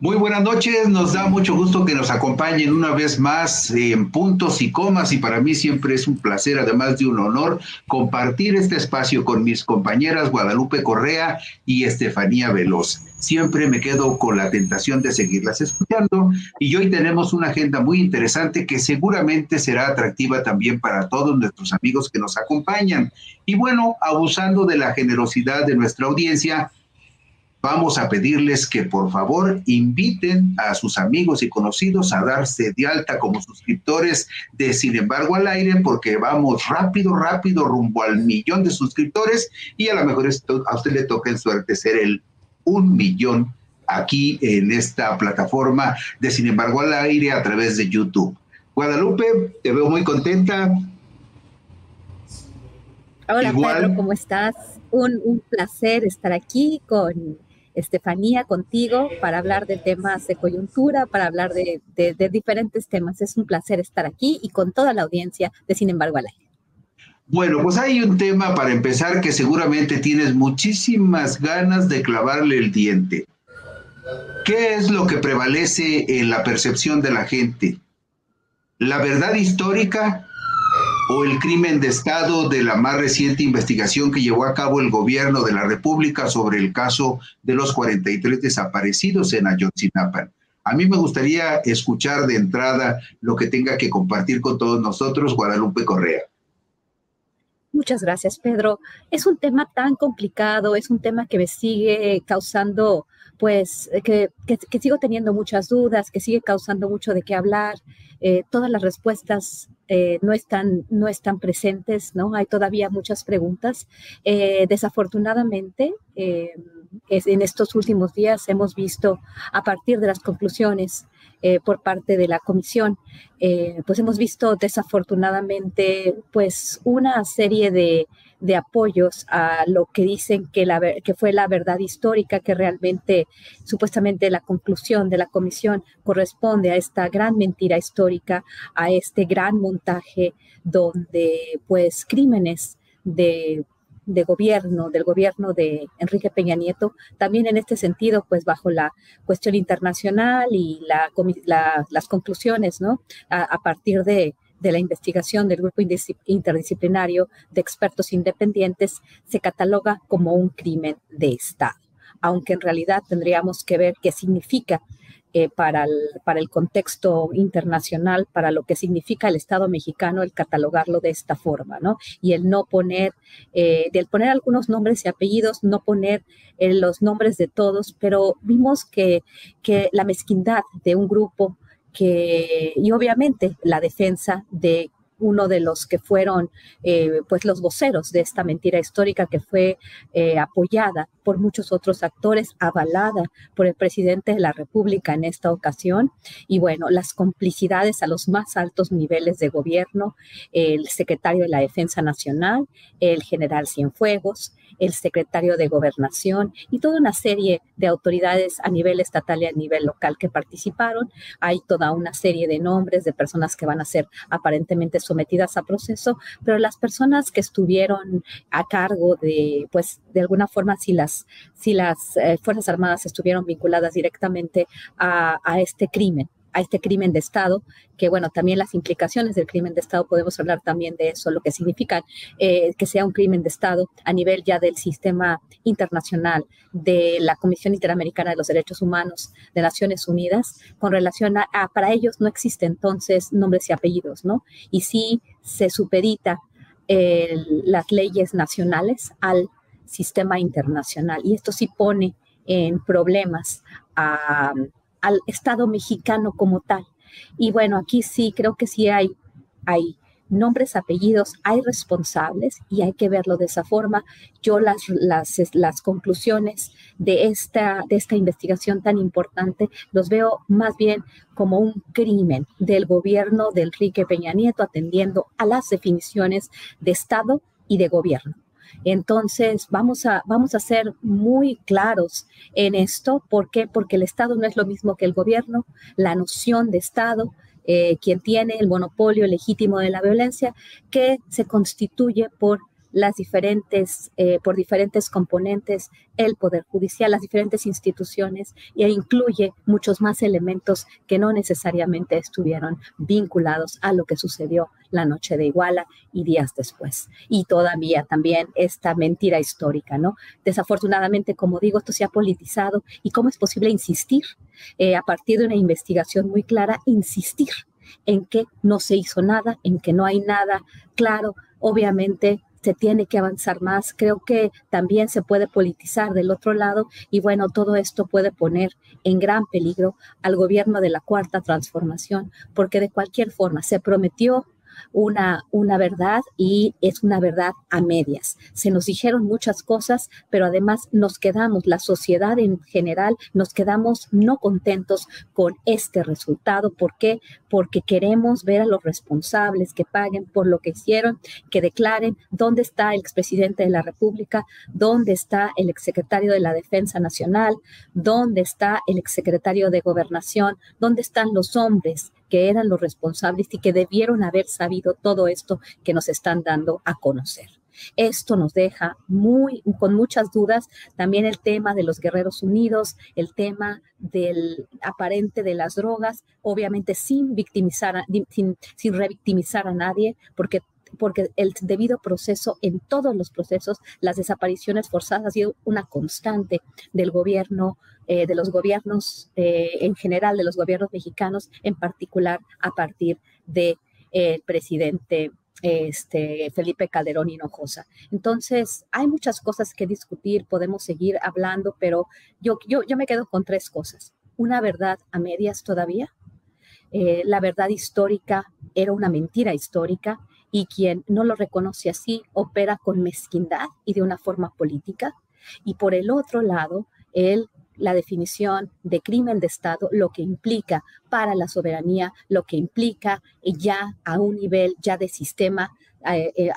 Muy buenas noches, nos da mucho gusto que nos acompañen una vez más en puntos y comas y para mí siempre es un placer, además de un honor, compartir este espacio con mis compañeras Guadalupe Correa y Estefanía Veloz. Siempre me quedo con la tentación de seguirlas escuchando y hoy tenemos una agenda muy interesante que seguramente será atractiva también para todos nuestros amigos que nos acompañan. Y bueno, abusando de la generosidad de nuestra audiencia, vamos a pedirles que por favor inviten a sus amigos y conocidos a darse de alta como suscriptores de Sin embargo al aire porque vamos rápido, rápido rumbo al millón de suscriptores y a lo mejor a usted le toca en suerte ser el un millón aquí en esta plataforma de Sin embargo al aire a través de YouTube. Guadalupe, te veo muy contenta. Hola Pedro, ¿cómo estás? Un, un placer estar aquí con Estefanía, contigo para hablar de temas de coyuntura, para hablar de, diferentes temas. Es un placer estar aquí y con toda la audiencia de Sin embargo al aire. Bueno, pues hay un tema para empezar que seguramente tienes muchísimas ganas de clavarle el diente. ¿Qué es lo que prevalece en la percepción de la gente? ¿La verdad histórica o el crimen de Estado de la más reciente investigación que llevó a cabo el gobierno de la República sobre el caso de los 43 desaparecidos en Ayotzinapa. A mí me gustaría escuchar de entrada lo que tenga que compartir con todos nosotros Guadalupe Correa. Muchas gracias, Pedro. Es un tema tan complicado, es un tema que me sigue causando, pues, que, que, sigo teniendo muchas dudas, que sigue causando mucho de qué hablar. Eh, todas las respuestas eh, no, están, no están presentes, ¿no? Hay todavía muchas preguntas. Eh, desafortunadamente, eh, en estos últimos días hemos visto a partir de las conclusiones por parte de la comisión, pues hemos visto desafortunadamente pues una serie de de apoyos a lo que dicen que, la, que fue la verdad histórica, que realmente supuestamente la conclusión de la comisión corresponde a esta gran mentira histórica, a este gran montaje donde pues crímenes de de gobierno, del gobierno de Enrique Peña Nieto, también en este sentido, pues bajo la cuestión internacional y la, las conclusiones, ¿no? a partir de, de la investigación del grupo interdisciplinario de expertos independientes se cataloga como un crimen de Estado, aunque en realidad tendríamos que ver qué significa eh, para, el, para el contexto internacional, para lo que significa el Estado mexicano, el catalogarlo de esta forma, ¿no? Y el no poner, eh, del poner algunos nombres y apellidos, no poner eh, los nombres de todos, pero vimos que, que la mezquindad de un grupo que, y obviamente la defensa de uno de los que fueron eh, pues los voceros de esta mentira histórica que fue eh, apoyada por muchos otros actores, avalada por el presidente de la República en esta ocasión. Y bueno, las complicidades a los más altos niveles de gobierno, el secretario de la Defensa Nacional, el general Cienfuegos, el secretario de Gobernación y toda una serie de autoridades a nivel estatal y a nivel local que participaron. Hay toda una serie de nombres de personas que van a ser aparentemente sometidas a proceso, pero las personas que estuvieron a cargo de, pues, de alguna forma, si las, si las eh, Fuerzas Armadas estuvieron vinculadas directamente a, a este crimen, a este crimen de Estado, que bueno, también las implicaciones del crimen de Estado, podemos hablar también de eso, lo que significa eh, que sea un crimen de Estado a nivel ya del sistema internacional, de la Comisión Interamericana de los Derechos Humanos de Naciones Unidas, con relación a, para ellos no existe entonces nombres y apellidos, ¿no? Y sí se supedita las leyes nacionales al sistema internacional. Y esto sí pone en problemas a al Estado mexicano como tal. Y bueno, aquí sí creo que sí hay, hay nombres, apellidos, hay responsables y hay que verlo de esa forma. Yo las, las, las conclusiones de esta, de esta investigación tan importante los veo más bien como un crimen del gobierno de Enrique Peña Nieto atendiendo a las definiciones de Estado y de gobierno. Entonces, vamos a, vamos a ser muy claros en esto. ¿Por qué? Porque el Estado no es lo mismo que el gobierno. La noción de Estado, eh, quien tiene el monopolio legítimo de la violencia, que se constituye por las diferentes, eh, por diferentes componentes, el Poder Judicial, las diferentes instituciones, e incluye muchos más elementos que no necesariamente estuvieron vinculados a lo que sucedió la noche de Iguala y días después. Y todavía también esta mentira histórica, ¿no? Desafortunadamente, como digo, esto se ha politizado y cómo es posible insistir eh, a partir de una investigación muy clara, insistir en que no se hizo nada, en que no hay nada claro. Obviamente se tiene que avanzar más. Creo que también se puede politizar del otro lado y bueno, todo esto puede poner en gran peligro al gobierno de la cuarta transformación, porque de cualquier forma se prometió una, una verdad y es una verdad a medias. Se nos dijeron muchas cosas, pero además nos quedamos, la sociedad en general, nos quedamos no contentos con este resultado. ¿Por qué? Porque queremos ver a los responsables que paguen por lo que hicieron, que declaren dónde está el expresidente de la República, dónde está el exsecretario de la Defensa Nacional, dónde está el exsecretario de Gobernación, dónde están los hombres que eran los responsables y que debieron haber sabido todo esto que nos están dando a conocer. Esto nos deja muy, con muchas dudas también el tema de los Guerreros Unidos, el tema del aparente de las drogas, obviamente sin victimizar, sin, sin revictimizar a nadie, porque porque el debido proceso, en todos los procesos, las desapariciones forzadas ha sido una constante del gobierno, eh, de los gobiernos eh, en general, de los gobiernos mexicanos, en particular a partir del de, presidente este, Felipe Calderón Hinojosa. Entonces, hay muchas cosas que discutir, podemos seguir hablando, pero yo, yo, yo me quedo con tres cosas. Una verdad a medias todavía. Eh, la verdad histórica era una mentira histórica y quien no lo reconoce así opera con mezquindad y de una forma política. Y por el otro lado, el, la definición de crimen de Estado, lo que implica para la soberanía, lo que implica ya a un nivel ya de sistema, eh, eh,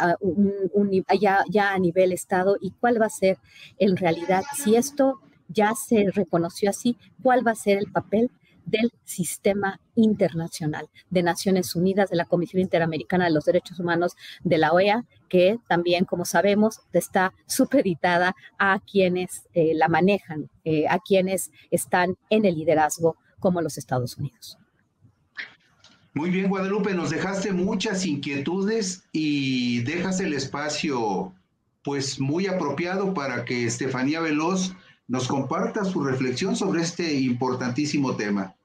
ya, ya a nivel Estado, y cuál va a ser en realidad, si esto ya se reconoció así, cuál va a ser el papel del sistema internacional de Naciones Unidas, de la Comisión Interamericana de los Derechos Humanos de la OEA, que también, como sabemos, está supeditada a quienes eh, la manejan, eh, a quienes están en el liderazgo, como los Estados Unidos. Muy bien, Guadalupe, nos dejaste muchas inquietudes y dejas el espacio pues muy apropiado para que Estefanía Veloz nos comparta su reflexión sobre este importantísimo tema.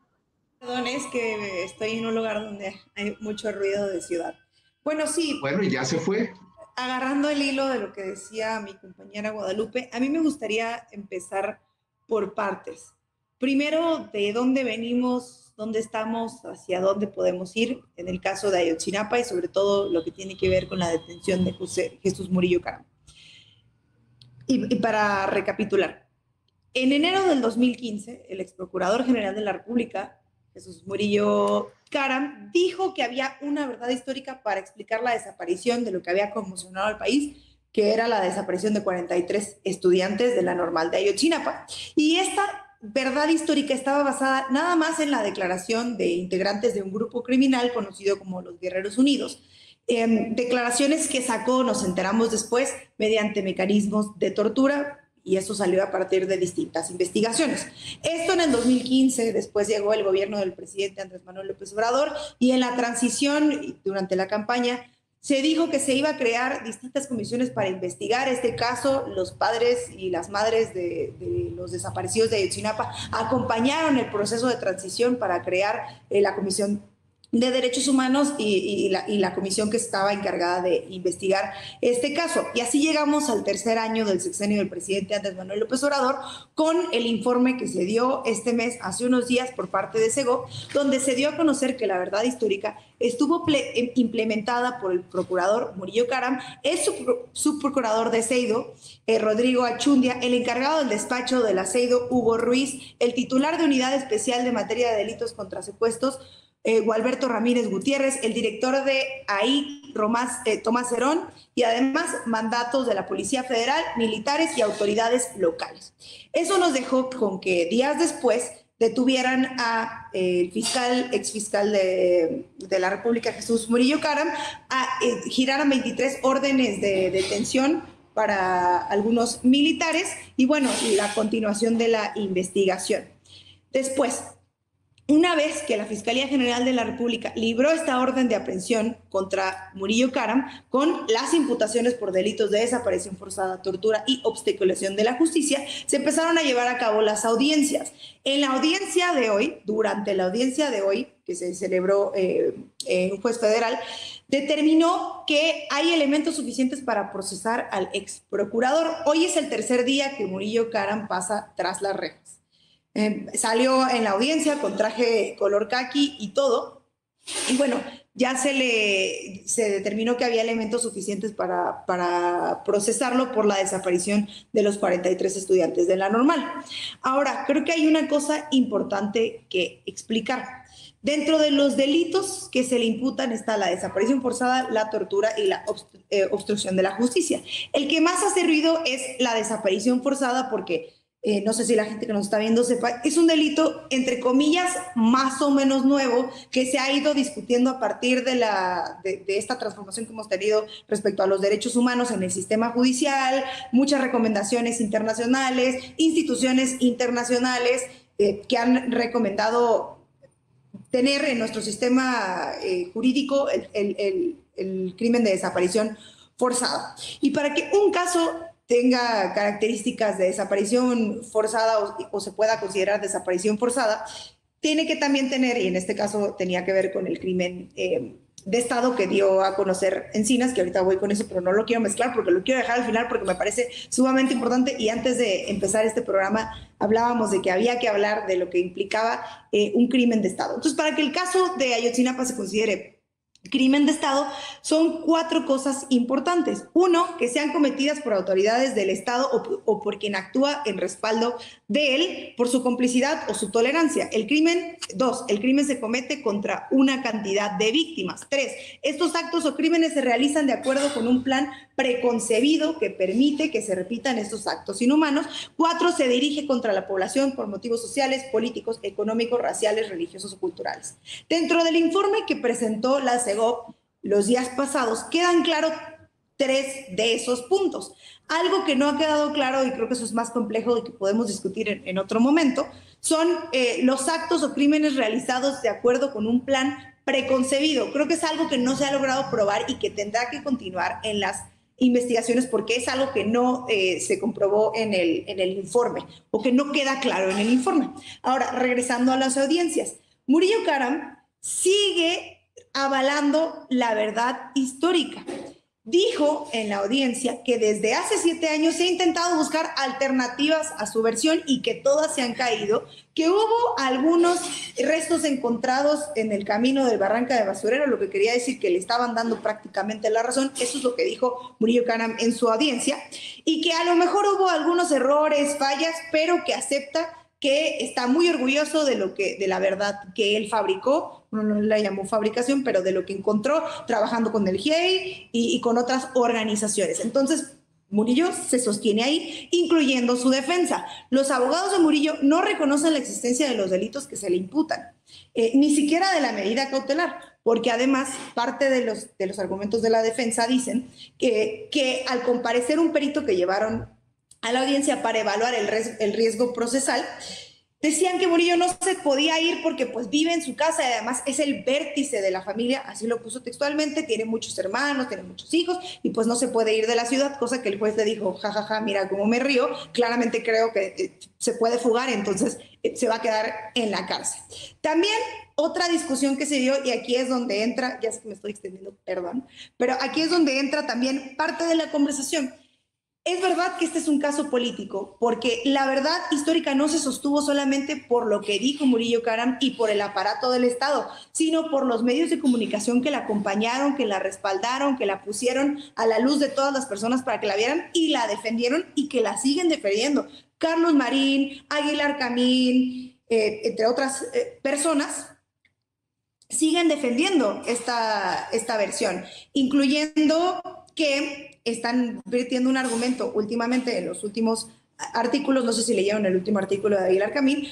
Perdón, es que estoy en un lugar donde hay mucho ruido de ciudad. Bueno, sí. Bueno, y ya se fue. Agarrando el hilo de lo que decía mi compañera Guadalupe, a mí me gustaría empezar por partes. Primero, de dónde venimos, dónde estamos, hacia dónde podemos ir, en el caso de Ayotzinapa y sobre todo lo que tiene que ver con la detención de José, Jesús Murillo Caram. Y, y para recapitular, en enero del 2015, el ex procurador general de la República, Jesús Murillo Caram, dijo que había una verdad histórica para explicar la desaparición de lo que había conmocionado al país, que era la desaparición de 43 estudiantes de la normal de Ayotzinapa. Y esta verdad histórica estaba basada nada más en la declaración de integrantes de un grupo criminal conocido como los Guerreros Unidos. declaraciones que sacó, nos enteramos después, mediante mecanismos de tortura, y eso salió a partir de distintas investigaciones. Esto en el 2015, después llegó el gobierno del presidente Andrés Manuel López Obrador y en la transición, durante la campaña, se dijo que se iba a crear distintas comisiones para investigar este caso. Los padres y las madres de, los desaparecidos de Ayotzinapa acompañaron el proceso de transición para crear eh, la comisión de Derechos Humanos y, la, comisión que estaba encargada de investigar este caso. Y así llegamos al tercer año del sexenio del presidente Andrés Manuel López Obrador con el informe que se dio este mes, hace unos días, por parte de SEGO, donde se dio a conocer que la verdad histórica estuvo em, implementada por el procurador Murillo Caram, es su, procurador de Seido, eh, Rodrigo Achundia, el encargado del despacho del Aceido, Hugo Ruiz, el titular de Unidad Especial de Materia de Delitos contra Secuestros, eh, Gualberto Ramírez Gutiérrez, el director de ahí, eh, Tomás Herón, y además mandatos de la Policía Federal, militares y autoridades locales. Eso nos dejó con que días después detuvieran a el fiscal, exfiscal de, de la República, Jesús Murillo Caram, a, eh, giraran 23 órdenes de detención para algunos militares y bueno, la continuación de la investigación. Después, una vez que la Fiscalía General de la República libró esta orden de aprehensión contra Murillo Karam con las imputaciones por delitos de desaparición forzada, tortura y obstaculación de la justicia, se empezaron a llevar a cabo las audiencias. En la audiencia de hoy, durante la audiencia de hoy, que se celebró eh, en un juez federal, determinó que hay elementos suficientes para procesar al ex procurador. Hoy es el tercer día que Murillo Karam pasa tras las rejas. Em, salió en la audiencia con traje color khaki y todo. Y bueno, ya se le se determinó que había elementos suficientes para, para procesarlo por la desaparición de los 43 estudiantes de la normal. Ahora, creo que hay una cosa importante que explicar. Dentro de los delitos que se le imputan está la desaparición forzada, la tortura y la eh, obstrucción de la justicia. El que más ha servido es la desaparición forzada porque eh, no sé si la gente que nos está viendo sepa, es un delito, entre comillas, más o menos nuevo, que se ha ido discutiendo a partir de, la, de, esta transformación que hemos tenido respecto a los derechos humanos en el sistema judicial, muchas recomendaciones internacionales, instituciones internacionales eh, que han recomendado tener en nuestro sistema eh, jurídico el, el, el crimen de desaparición forzada. Y para que un caso tenga características de desaparición forzada o, se pueda considerar desaparición forzada, tiene que también tener, y en este caso tenía que ver con el crimen eh, de Estado que dio a conocer Encinas, que ahorita voy con eso, pero no lo quiero mezclar porque lo quiero dejar al final porque me parece sumamente importante. Y antes de empezar este programa, hablábamos de que había que hablar de lo que implicaba eh, un crimen de Estado. Entonces, para que el caso de Ayotzinapa se considere crimen de Estado son cuatro cosas importantes. Uno, que sean cometidas por autoridades del Estado o, por quien actúa en respaldo de él por su complicidad o su tolerancia. El crimen, dos, el crimen se comete contra una cantidad de víctimas. Tres, estos actos o crímenes se realizan de acuerdo con un plan preconcebido que permite que se repitan estos actos inhumanos. Cuatro, se dirige contra la población por motivos sociales, políticos, económicos, raciales, religiosos o culturales. Dentro del informe que presentó la CEGOP los días pasados, quedan claros tres de esos puntos. Algo que no ha quedado claro, y creo que eso es más complejo y que podemos discutir en, otro momento, son eh, los actos o crímenes realizados de acuerdo con un plan preconcebido. Creo que es algo que no se ha logrado probar y que tendrá que continuar en las investigaciones porque es algo que no eh, se comprobó en el, en el informe o que no queda claro en el informe. Ahora, regresando a las audiencias, Murillo Karam sigue avalando la verdad histórica. Dijo en la audiencia que desde hace siete años se ha intentado buscar alternativas a su versión y que todas se han caído, que hubo algunos restos encontrados en el camino del Barranca de Basurero, lo que quería decir que le estaban dando prácticamente la razón, eso es lo que dijo Murillo Canam en su audiencia, y que a lo mejor hubo algunos errores, fallas, pero que acepta que está muy orgulloso de lo que de la verdad que él fabricó, no, no la llamó fabricación, pero de lo que encontró trabajando con el GIEI y, con otras organizaciones. Entonces, Murillo se sostiene ahí, incluyendo su defensa. Los abogados de Murillo no reconocen la existencia de los delitos que se le imputan, eh, ni siquiera de la medida cautelar, porque además parte de los, de los argumentos de la defensa dicen que, que al comparecer un perito que llevaron a la audiencia para evaluar el, el riesgo procesal, decían que Murillo no se podía ir porque pues vive en su casa y además es el vértice de la familia, así lo puso textualmente, tiene muchos hermanos, tiene muchos hijos y pues no se puede ir de la ciudad, cosa que el juez le dijo, jajaja, ja, ja, mira cómo me río, claramente creo que eh, se puede fugar, entonces eh, se va a quedar en la cárcel. También otra discusión que se dio, y aquí es donde entra, ya sé que me estoy extendiendo, perdón, pero aquí es donde entra también parte de la conversación es verdad que este es un caso político, porque la verdad histórica no se sostuvo solamente por lo que dijo Murillo Karam y por el aparato del Estado, sino por los medios de comunicación que la acompañaron, que la respaldaron, que la pusieron a la luz de todas las personas para que la vieran y la defendieron y que la siguen defendiendo. Carlos Marín, Aguilar Camín, eh, entre otras eh, personas, siguen defendiendo esta, esta versión, incluyendo que están vertiendo un argumento últimamente en los últimos artículos, no sé si leyeron el último artículo de Aguilar Camín,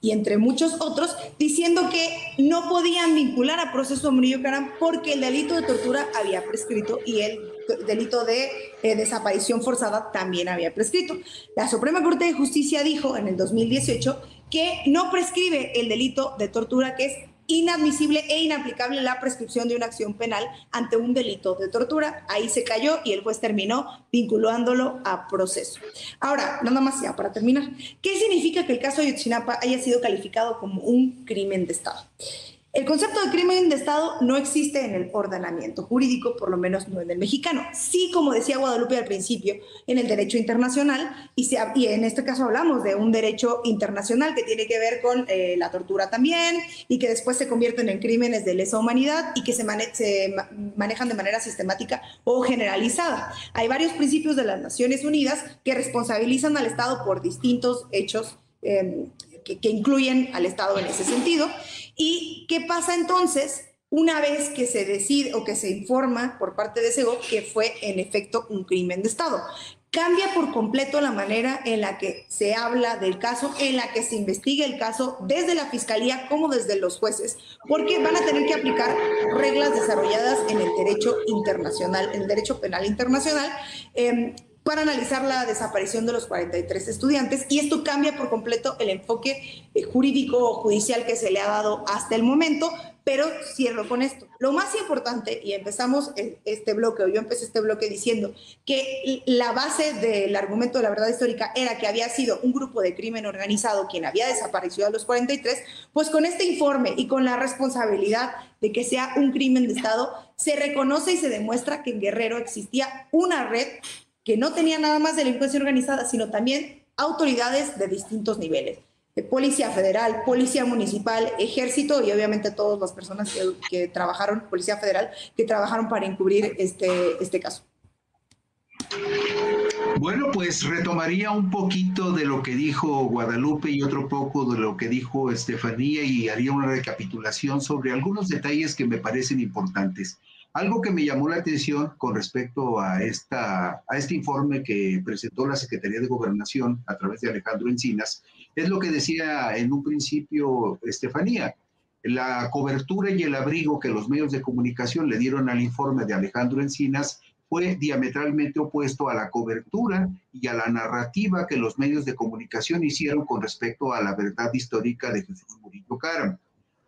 y entre muchos otros, diciendo que no podían vincular a proceso Murillo Caram porque el delito de tortura había prescrito y el delito de eh, desaparición forzada también había prescrito. La Suprema Corte de Justicia dijo en el 2018 que no prescribe el delito de tortura, que es inadmisible e inaplicable la prescripción de una acción penal ante un delito de tortura. Ahí se cayó y el juez terminó vinculándolo a proceso. Ahora, nada más ya para terminar, ¿qué significa que el caso de Yotzinapa haya sido calificado como un crimen de Estado? El concepto de crimen de Estado no existe en el ordenamiento jurídico, por lo menos no en el mexicano. Sí, como decía Guadalupe al principio, en el derecho internacional, y, en este caso hablamos de un derecho internacional que tiene que ver con eh, la tortura también, y que después se convierten en crímenes de lesa humanidad y que se, manejan de manera sistemática o generalizada. Hay varios principios de las Naciones Unidas que responsabilizan al Estado por distintos hechos em, que, que incluyen al Estado en ese sentido. ¿Y qué pasa entonces una vez que se decide o que se informa por parte de SEGO que fue en efecto un crimen de Estado? Cambia por completo la manera en la que se habla del caso, en la que se investiga el caso desde la fiscalía como desde los jueces, porque van a tener que aplicar reglas desarrolladas en el derecho internacional, en el derecho penal internacional. Eh, para analizar la desaparición de los 43 estudiantes y esto cambia por completo el enfoque eh, jurídico o judicial que se le ha dado hasta el momento, pero cierro con esto. Lo más importante, y empezamos este bloque, o yo empecé este bloque diciendo que la base del argumento de la verdad histórica era que había sido un grupo de crimen organizado quien había desaparecido a los 43, pues con este informe y con la responsabilidad de que sea un crimen de Estado, se reconoce y se demuestra que en Guerrero existía una red que no tenía nada más delincuencia organizada, sino también autoridades de distintos niveles. Policía Federal, Policía Municipal, Ejército y obviamente todas las personas que, trabajaron, Policía Federal, que trabajaron para encubrir este, este caso. Bueno, pues retomaría un poquito de lo que dijo Guadalupe y otro poco de lo que dijo Estefanía y haría una recapitulación sobre algunos detalles que me parecen importantes. Algo que me llamó la atención con respecto a, esta, a este informe que presentó la Secretaría de Gobernación a través de Alejandro Encinas es lo que decía en un principio Estefanía. La cobertura y el abrigo que los medios de comunicación le dieron al informe de Alejandro Encinas fue diametralmente opuesto a la cobertura y a la narrativa que los medios de comunicación hicieron con respecto a la verdad histórica de Jesús Murillo Caram.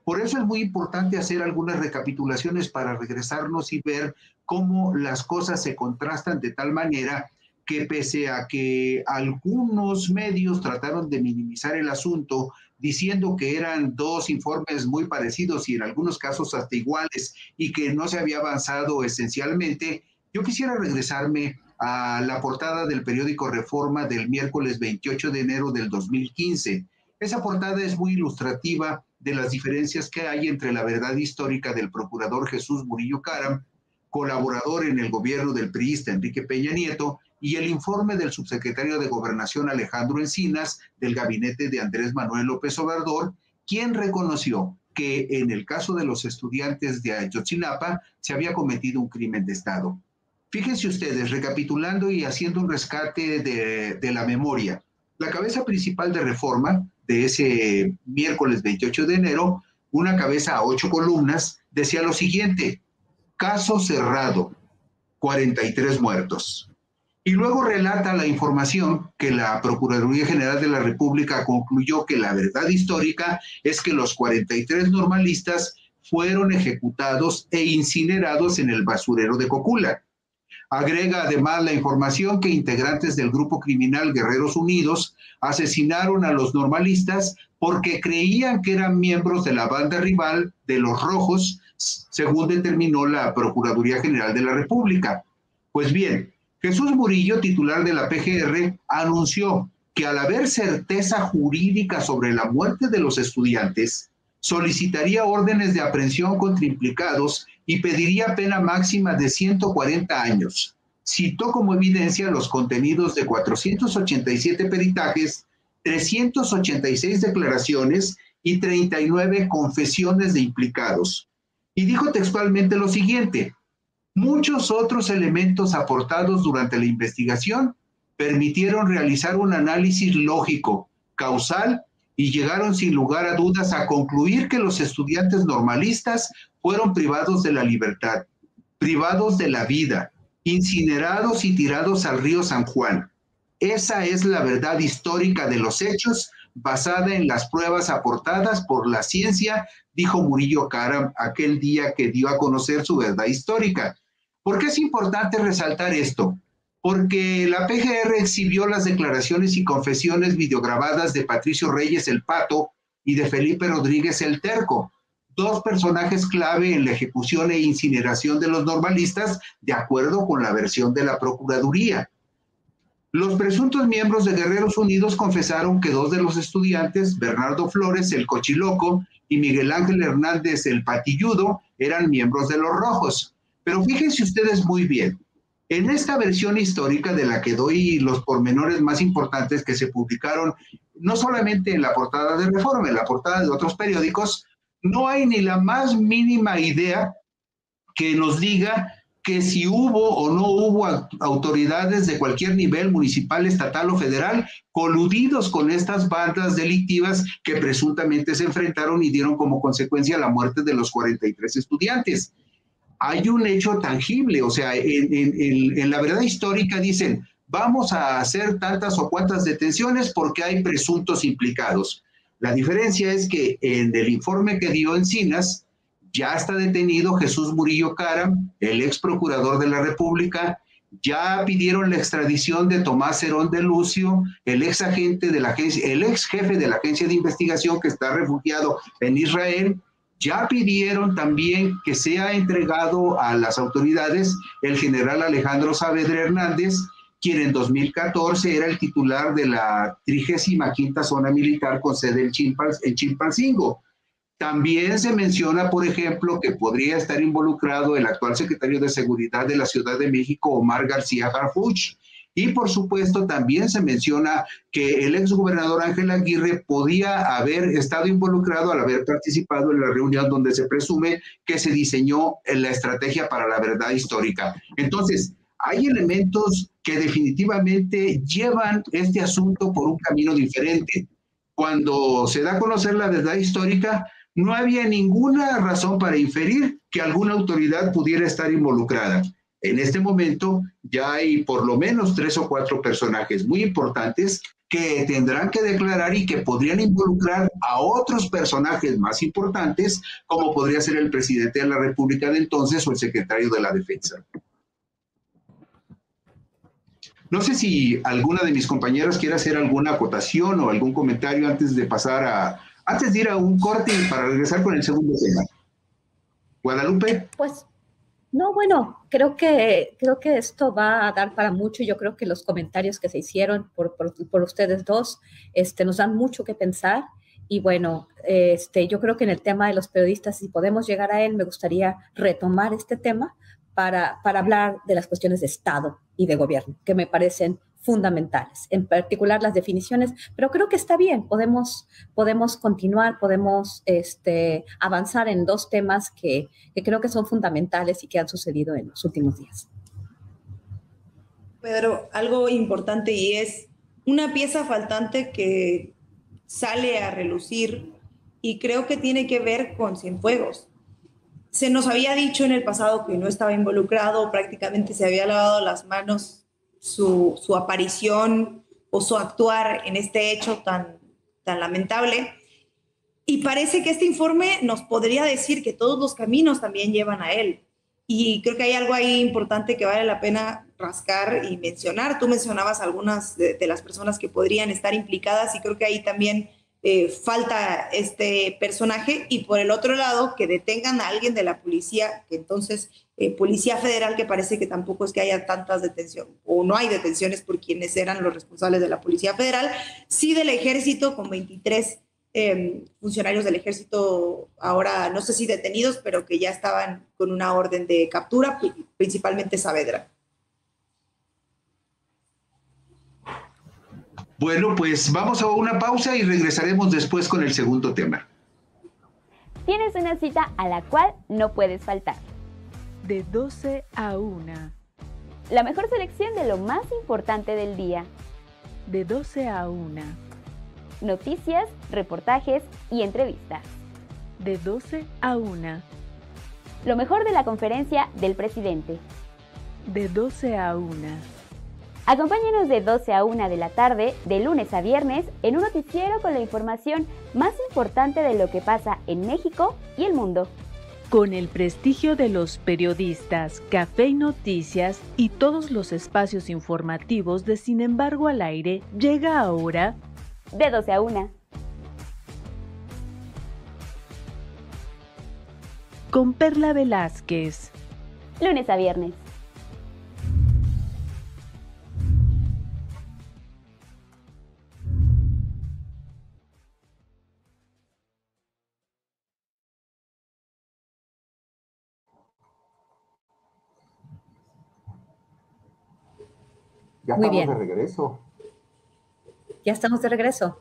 Por eso es muy importante hacer algunas recapitulaciones para regresarnos y ver cómo las cosas se contrastan de tal manera que pese a que algunos medios trataron de minimizar el asunto diciendo que eran dos informes muy parecidos y en algunos casos hasta iguales y que no se había avanzado esencialmente, yo quisiera regresarme a la portada del periódico Reforma del miércoles 28 de enero del 2015. Esa portada es muy ilustrativa de las diferencias que hay entre la verdad histórica del procurador Jesús Murillo Caram, colaborador en el gobierno del priista Enrique Peña Nieto, y el informe del subsecretario de Gobernación Alejandro Encinas del gabinete de Andrés Manuel López Obrador, quien reconoció que en el caso de los estudiantes de Ayotzinapa se había cometido un crimen de Estado. Fíjense ustedes, recapitulando y haciendo un rescate de, de la memoria, la cabeza principal de reforma de ese miércoles 28 de enero, una cabeza a ocho columnas, decía lo siguiente, caso cerrado, 43 muertos. Y luego relata la información que la Procuraduría General de la República concluyó que la verdad histórica es que los 43 normalistas fueron ejecutados e incinerados en el basurero de Cocula. Agrega además la información que integrantes del grupo criminal Guerreros Unidos asesinaron a los normalistas porque creían que eran miembros de la banda rival de los rojos, según determinó la Procuraduría General de la República. Pues bien, Jesús Murillo, titular de la PGR, anunció que al haber certeza jurídica sobre la muerte de los estudiantes, solicitaría órdenes de aprehensión contra implicados y pediría pena máxima de 140 años. Citó como evidencia los contenidos de 487 peritajes, 386 declaraciones y 39 confesiones de implicados. Y dijo textualmente lo siguiente, muchos otros elementos aportados durante la investigación permitieron realizar un análisis lógico, causal, y llegaron sin lugar a dudas a concluir que los estudiantes normalistas fueron privados de la libertad, privados de la vida, incinerados y tirados al río San Juan. Esa es la verdad histórica de los hechos basada en las pruebas aportadas por la ciencia, dijo Murillo Karam aquel día que dio a conocer su verdad histórica. ¿Por qué es importante resaltar esto? Porque la PGR exhibió las declaraciones y confesiones videograbadas de Patricio Reyes el Pato y de Felipe Rodríguez el Terco, dos personajes clave en la ejecución e incineración de los normalistas, de acuerdo con la versión de la Procuraduría. Los presuntos miembros de Guerreros Unidos confesaron que dos de los estudiantes, Bernardo Flores, el Cochiloco, y Miguel Ángel Hernández, el Patilludo, eran miembros de los Rojos. Pero fíjense ustedes muy bien, en esta versión histórica de la que doy los pormenores más importantes que se publicaron, no solamente en la portada de Reforma, en la portada de otros periódicos, no hay ni la más mínima idea que nos diga que si hubo o no hubo autoridades de cualquier nivel, municipal, estatal o federal, coludidos con estas bandas delictivas que presuntamente se enfrentaron y dieron como consecuencia la muerte de los 43 estudiantes hay un hecho tangible, o sea, en, la verdad histórica dicen, vamos a hacer tantas o cuantas detenciones porque hay presuntos implicados. La diferencia es que en el informe que dio Encinas, ya está detenido Jesús Murillo Caram, el ex procurador de la República, ya pidieron la extradición de Tomás Herón de Lucio, el ex agente de la agencia, el ex jefe de la agencia de investigación que está refugiado en Israel, ya pidieron también que sea entregado a las autoridades el general Alejandro Saavedra Hernández, quien en 2014 era el titular de la 35 Zona Militar con sede en, Chimpancingo. También se menciona, por ejemplo, que podría estar involucrado el actual secretario de Seguridad de la Ciudad de México, Omar García Harfuch, y por supuesto también se menciona que el exgobernador Ángel Aguirre podía haber estado involucrado al haber participado en la reunión donde se presume que se diseñó la estrategia para la verdad histórica. Entonces, hay elementos que definitivamente llevan este asunto por un camino diferente. Cuando se da a conocer la verdad histórica, no había ninguna razón para inferir que alguna autoridad pudiera estar involucrada. En este momento ya hay por lo menos tres o cuatro personajes muy importantes que tendrán que declarar y que podrían involucrar a otros personajes más importantes, como podría ser el presidente de la República de entonces o el secretario de la Defensa. No sé si alguna de mis compañeras quiere hacer alguna acotación o algún comentario antes de pasar a, antes de ir a un corte para regresar con el segundo tema. Guadalupe. Pues no, bueno, creo que, creo que esto va a dar para mucho. Yo creo que los comentarios que se hicieron por, por, ustedes dos este, nos dan mucho que pensar. Y bueno, este, yo creo que en el tema de los periodistas, si podemos llegar a él, me gustaría retomar este tema para, hablar de las cuestiones de Estado y de gobierno, que me parecen fundamentales, en particular las definiciones, pero creo que está bien, podemos, podemos continuar, podemos este, avanzar en dos temas que, que creo que son fundamentales y que han sucedido en los últimos días. Pedro, algo importante y es una pieza faltante que sale a relucir y creo que tiene que ver con Cienfuegos. Se nos había dicho en el pasado que no estaba involucrado, prácticamente se había lavado las manos su, aparición o su actuar en este hecho tan, tan lamentable. Y parece que este informe nos podría decir que todos los caminos también llevan a él. Y creo que hay algo ahí importante que vale la pena rascar y mencionar. Tú mencionabas algunas de, de las personas que podrían estar implicadas y creo que ahí también eh, falta este personaje y por el otro lado que detengan a alguien de la policía, que entonces eh, Policía Federal, que parece que tampoco es que haya tantas detenciones o no hay detenciones por quienes eran los responsables de la Policía Federal, sí del ejército con 23 em, funcionarios del ejército ahora, no sé si detenidos, pero que ya estaban con una orden de captura, principalmente Saavedra. Bueno, pues vamos a una pausa y regresaremos después con el segundo tema. Tienes una cita a la cual no puedes faltar. De 12 a 1. la mejor selección de lo más importante del día. De 12 a 1. Noticias, reportajes y entrevistas. De 12 a 1. Lo mejor de la conferencia del presidente. De 12 a 1. Acompáñanos de 12 a 1 de la tarde, de lunes a viernes, en un noticiero con la información más importante de lo que pasa en México y el mundo. Con el prestigio de los periodistas, café y noticias y todos los espacios informativos de Sin embargo al aire, llega ahora de 12 a 1. Con Perla Velázquez. Lunes a viernes. Ya Muy estamos bien. de regreso. Ya estamos de regreso.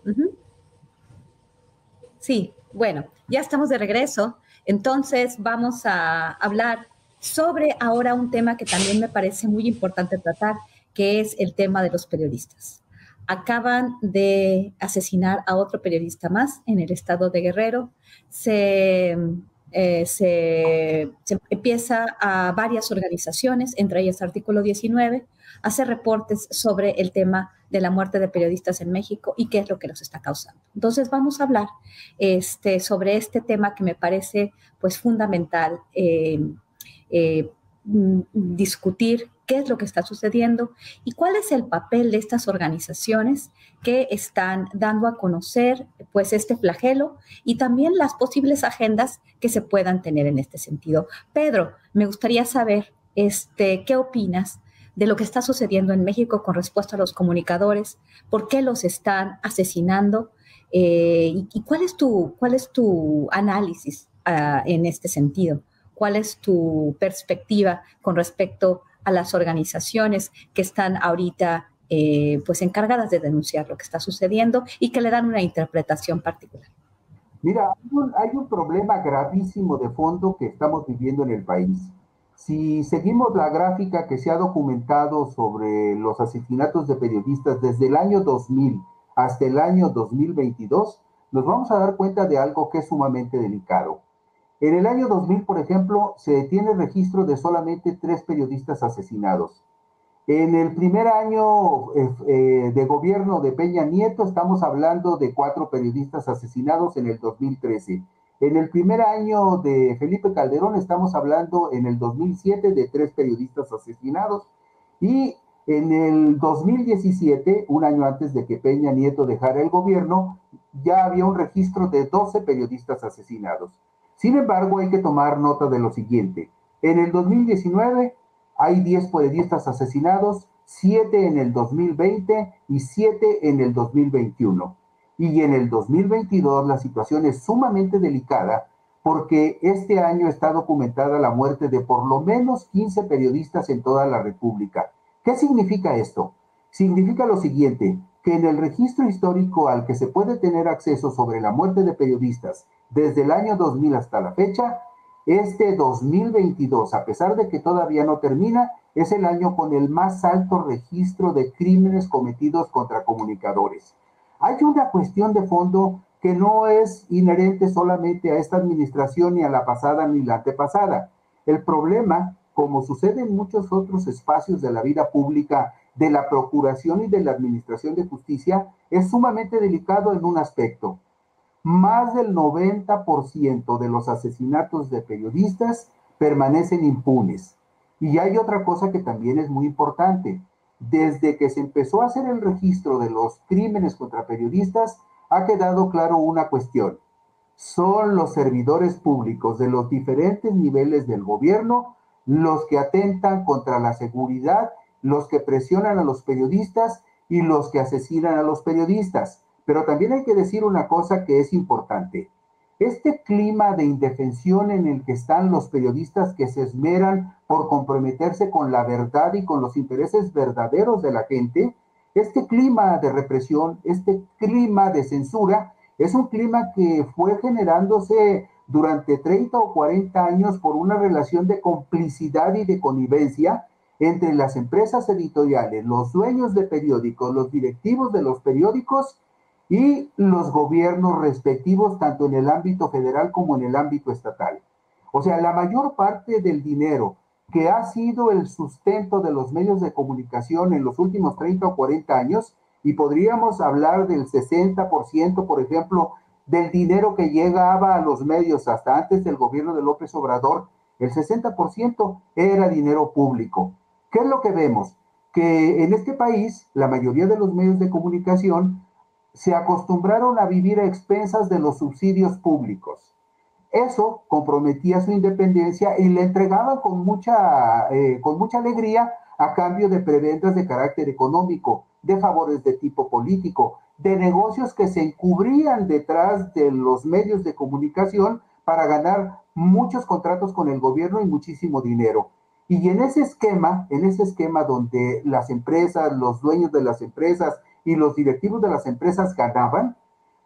Sí, bueno, ya estamos de regreso. Entonces vamos a hablar sobre ahora un tema que también me parece muy importante tratar, que es el tema de los periodistas. Acaban de asesinar a otro periodista más en el estado de Guerrero. Se, eh, se, empieza a varias organizaciones, entre ellas Artículo 19, a hacer reportes sobre el tema de la muerte de periodistas en México y qué es lo que los está causando. Entonces vamos a hablar este, sobre este tema que me parece pues fundamental eh, eh, mm, discutir qué es lo que está sucediendo y cuál es el papel de estas organizaciones que están dando a conocer pues este flagelo y también las posibles agendas que se puedan tener en este sentido. Pedro, me gustaría saber este, qué opinas de lo que está sucediendo en México con respecto a los comunicadores, por qué los están asesinando eh, y, y, cuál, es tu, cuál es tu análisis uh, en este sentido, cuál es tu perspectiva con respecto a las organizaciones que están ahorita eh, pues encargadas de denunciar lo que está sucediendo y que le dan una interpretación particular. Mira, hay un problema gravísimo de fondo que estamos viviendo en el país. Si seguimos la gráfica que se ha documentado sobre los asesinatos de periodistas desde el año 2000 hasta el año 2022, nos vamos a dar cuenta de algo que es sumamente delicado. En el año 2000, por ejemplo, se tiene registro de solamente tres periodistas asesinados. En el primer año eh, eh, de gobierno de Peña Nieto estamos hablando de cuatro periodistas asesinados en el 2013. En el primer año de Felipe Calderón estamos hablando en el 2007 de tres periodistas asesinados y en el 2017, un año antes de que Peña Nieto dejara el gobierno, ya había un registro de 12 periodistas asesinados. Sin embargo, hay que tomar nota de lo siguiente. En el 2019 hay 10 periodistas asesinados, 7 en el 2020 y 7 en el 2021. Y en el 2022 la situación es sumamente delicada porque este año está documentada la muerte de por lo menos 15 periodistas en toda la República. ¿Qué significa esto? Significa lo siguiente, que en el registro histórico al que se puede tener acceso sobre la muerte de periodistas desde el año 2000 hasta la fecha, este 2022, a pesar de que todavía no termina, es el año con el más alto registro de crímenes cometidos contra comunicadores. Hay una cuestión de fondo que no es inherente solamente a esta administración ni a la pasada ni la antepasada. El problema, como sucede en muchos otros espacios de la vida pública, de la procuración y de la administración de justicia, es sumamente delicado en un aspecto. Más del 90% de los asesinatos de periodistas permanecen impunes. Y hay otra cosa que también es muy importante. Desde que se empezó a hacer el registro de los crímenes contra periodistas, ha quedado claro una cuestión. Son los servidores públicos de los diferentes niveles del gobierno los que atentan contra la seguridad, los que presionan a los periodistas y los que asesinan a los periodistas. Pero también hay que decir una cosa que es importante. Este clima de indefensión en el que están los periodistas que se esmeran por comprometerse con la verdad y con los intereses verdaderos de la gente, este clima de represión, este clima de censura, es un clima que fue generándose durante 30 o 40 años por una relación de complicidad y de connivencia entre las empresas editoriales, los dueños de periódicos, los directivos de los periódicos y los gobiernos respectivos, tanto en el ámbito federal como en el ámbito estatal. O sea, la mayor parte del dinero que ha sido el sustento de los medios de comunicación en los últimos 30 o 40 años, y podríamos hablar del 60%, por ejemplo, del dinero que llegaba a los medios hasta antes del gobierno de López Obrador, el 60% era dinero público. ¿Qué es lo que vemos? Que en este país la mayoría de los medios de comunicación se acostumbraron a vivir a expensas de los subsidios públicos. Eso comprometía su independencia y le entregaban con mucha, eh, con mucha alegría a cambio de prebendas de carácter económico, de favores de tipo político, de negocios que se encubrían detrás de los medios de comunicación para ganar muchos contratos con el gobierno y muchísimo dinero. Y en ese esquema, en ese esquema donde las empresas, los dueños de las empresas y los directivos de las empresas ganaban,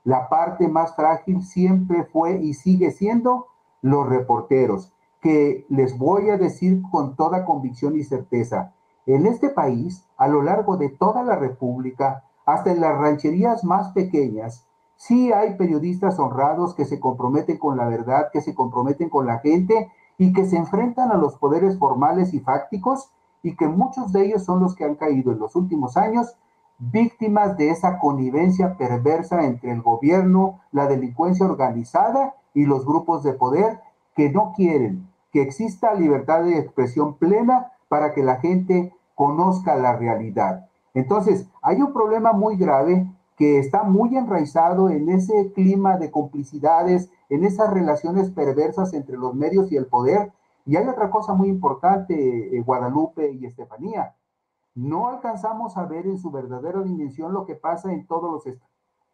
la parte más frágil siempre fue y sigue siendo los reporteros, que les voy a decir con toda convicción y certeza, en este país, a lo largo de toda la República, hasta en las rancherías más pequeñas, sí hay periodistas honrados que se comprometen con la verdad, que se comprometen con la gente y que se enfrentan a los poderes formales y fácticos y que muchos de ellos son los que han caído en los últimos años víctimas de esa connivencia perversa entre el gobierno, la delincuencia organizada y los grupos de poder que no quieren que exista libertad de expresión plena para que la gente conozca la realidad. Entonces, hay un problema muy grave que está muy enraizado en ese clima de complicidades, en esas relaciones perversas entre los medios y el poder. Y hay otra cosa muy importante, eh, Guadalupe y Estefanía, no alcanzamos a ver en su verdadera dimensión lo que pasa en todos los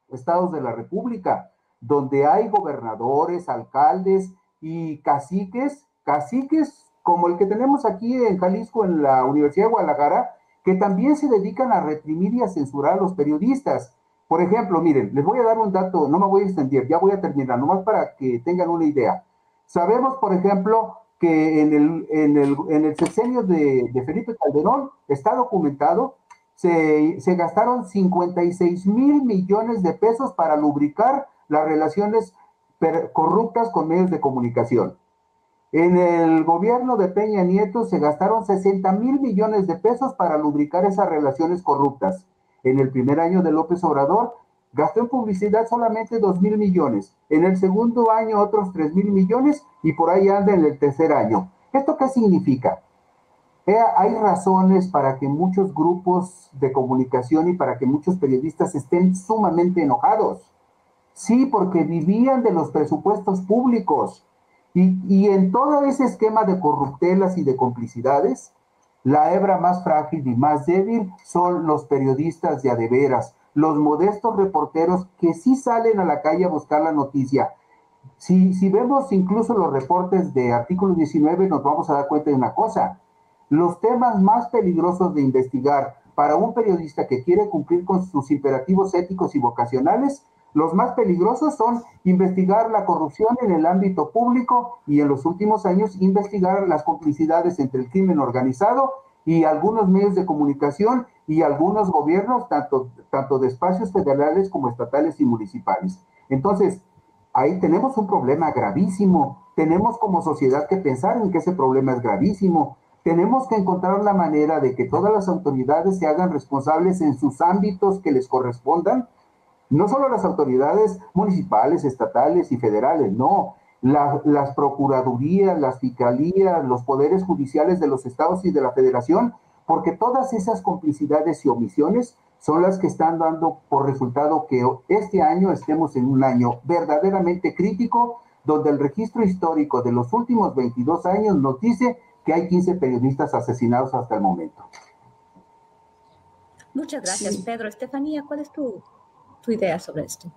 estados de la República, donde hay gobernadores, alcaldes y caciques, caciques como el que tenemos aquí en Jalisco, en la Universidad de Guadalajara, que también se dedican a reprimir y a censurar a los periodistas. Por ejemplo, miren, les voy a dar un dato, no me voy a extender, ya voy a terminar, nomás para que tengan una idea. Sabemos, por ejemplo, que en el, en el, en el sexenio de, Felipe Calderón está documentado, se, se, gastaron 56 mil millones de pesos para lubricar las relaciones corruptas con medios de comunicación. En el gobierno de Peña Nieto se gastaron 60 mil millones de pesos para lubricar esas relaciones corruptas. En el primer año de López Obrador Gastó en publicidad solamente 2 mil millones. En el segundo año otros 3 mil millones y por ahí anda en el tercer año. ¿Esto qué significa? Eh, hay razones para que muchos grupos de comunicación y para que muchos periodistas estén sumamente enojados. Sí, porque vivían de los presupuestos públicos. Y, y en todo ese esquema de corruptelas y de complicidades, la hebra más frágil y más débil son los periodistas de adeveras, los modestos reporteros que sí salen a la calle a buscar la noticia. Si, si vemos incluso los reportes de artículo 19, nos vamos a dar cuenta de una cosa. Los temas más peligrosos de investigar para un periodista que quiere cumplir con sus imperativos éticos y vocacionales, los más peligrosos son investigar la corrupción en el ámbito público y en los últimos años investigar las complicidades entre el crimen organizado y algunos medios de comunicación y algunos gobiernos, tanto, tanto de espacios federales como estatales y municipales. Entonces, ahí tenemos un problema gravísimo. Tenemos como sociedad que pensar en que ese problema es gravísimo. Tenemos que encontrar la manera de que todas las autoridades se hagan responsables en sus ámbitos que les correspondan. No solo las autoridades municipales, estatales y federales, no, las procuradurías, las fiscalías, los poderes judiciales de los estados y de la federación, porque todas esas complicidades y omisiones son las que están dando por resultado que este año estemos en un año verdaderamente crítico, donde el registro histórico de los últimos 22 años nos dice que hay 15 periodistas asesinados hasta el momento. Muchas gracias, Pedro. Estefanía, ¿cuál es tu, tu idea sobre esto?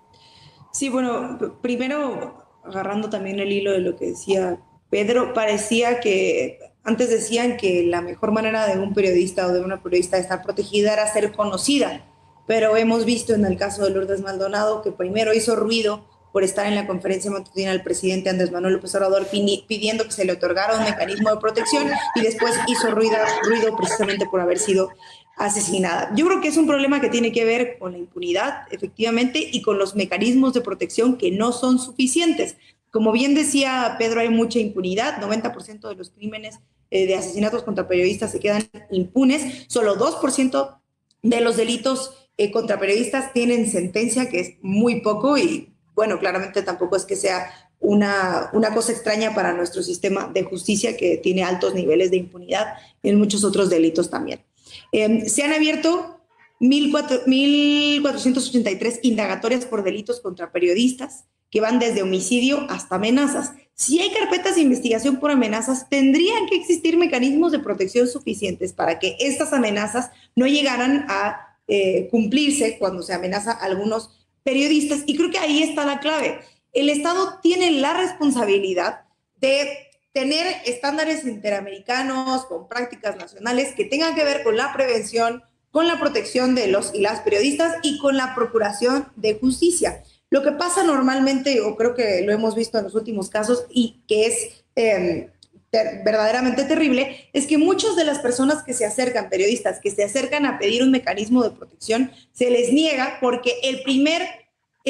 Sí, bueno, primero agarrando también el hilo de lo que decía Pedro, parecía que antes decían que la mejor manera de un periodista o de una periodista estar protegida era ser conocida, pero hemos visto en el caso de Lourdes Maldonado que primero hizo ruido por estar en la conferencia matutina del presidente Andrés Manuel López Obrador pidiendo que se le otorgara un mecanismo de protección y después hizo ruido, ruido precisamente por haber sido asesinada. Yo creo que es un problema que tiene que ver con la impunidad, efectivamente, y con los mecanismos de protección que no son suficientes. Como bien decía Pedro, hay mucha impunidad, 90% de los crímenes eh, de asesinatos contra periodistas se quedan impunes, solo 2% de los delitos eh, contra periodistas tienen sentencia, que es muy poco y bueno, claramente tampoco es que sea una, una cosa extraña para nuestro sistema de justicia que tiene altos niveles de impunidad en muchos otros delitos también. Em, se han abierto 1.483 indagatorias por delitos contra periodistas, que van desde homicidio hasta amenazas. Si hay carpetas de investigación por amenazas, tendrían que existir mecanismos de protección suficientes para que estas amenazas no llegaran a eh, cumplirse cuando se amenaza a algunos periodistas. Y creo que ahí está la clave. El Estado tiene la responsabilidad de tener estándares interamericanos con prácticas nacionales que tengan que ver con la prevención, con la protección de los y las periodistas y con la procuración de justicia. Lo que pasa normalmente, o creo que lo hemos visto en los últimos casos y que es em, verdaderamente terrible, es que muchas de las personas que se acercan, periodistas, que se acercan a pedir un mecanismo de protección, se les niega porque el primer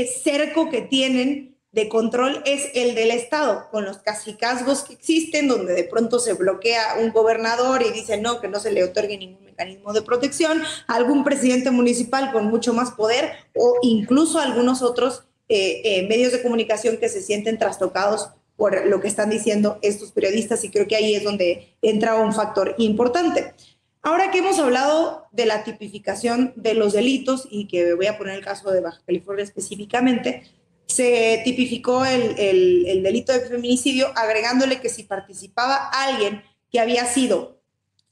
cerco que tienen de control es el del Estado, con los casicazgos que existen, donde de pronto se bloquea un gobernador y dice no, que no se le otorgue ningún mecanismo de protección, algún presidente municipal con mucho más poder o incluso algunos otros eh, eh, medios de comunicación que se sienten trastocados por lo que están diciendo estos periodistas y creo que ahí es donde entra un factor importante. Ahora que hemos hablado de la tipificación de los delitos y que voy a poner el caso de Baja California específicamente, se tipificó el, delito de feminicidio agregándole que si participaba alguien que había sido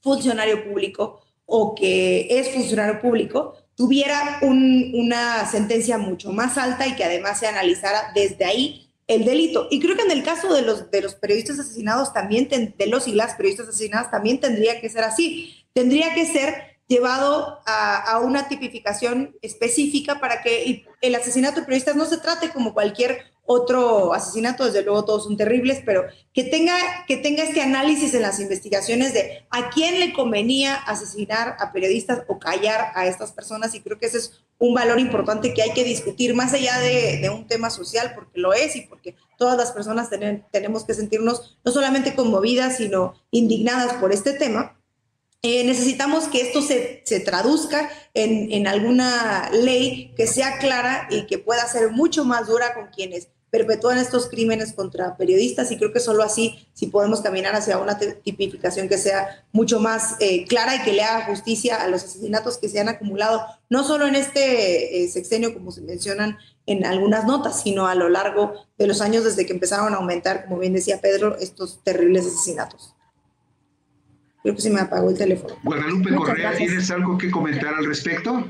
funcionario público o que es funcionario público, tuviera una sentencia mucho más alta y que además se analizara desde ahí el delito. Y creo que en el caso de los, de los periodistas asesinados también, de los y las periodistas asesinadas, también tendría que ser así. Tendría que ser llevado a, una tipificación específica para que el, asesinato de periodistas no se trate como cualquier otro asesinato, desde luego todos son terribles, pero que tenga, que tenga este análisis en las investigaciones de a quién le convenía asesinar a periodistas o callar a estas personas y creo que ese es un valor importante que hay que discutir más allá de, un tema social, porque lo es y porque todas las personas tenemos que sentirnos no solamente conmovidas, sino indignadas por este tema eh, necesitamos que esto se, traduzca en, alguna ley que sea clara y que pueda ser mucho más dura con quienes perpetúan estos crímenes contra periodistas y creo que solo así si podemos caminar hacia una tipificación que sea mucho más eh, clara y que le haga justicia a los asesinatos que se han acumulado, no solo en este eh, sexenio como se mencionan en algunas notas, sino a lo largo de los años desde que empezaron a aumentar, como bien decía Pedro, estos terribles asesinatos. Creo que se me apagó el teléfono. Guadalupe Correa, ¿tienes algo que comentar al respecto?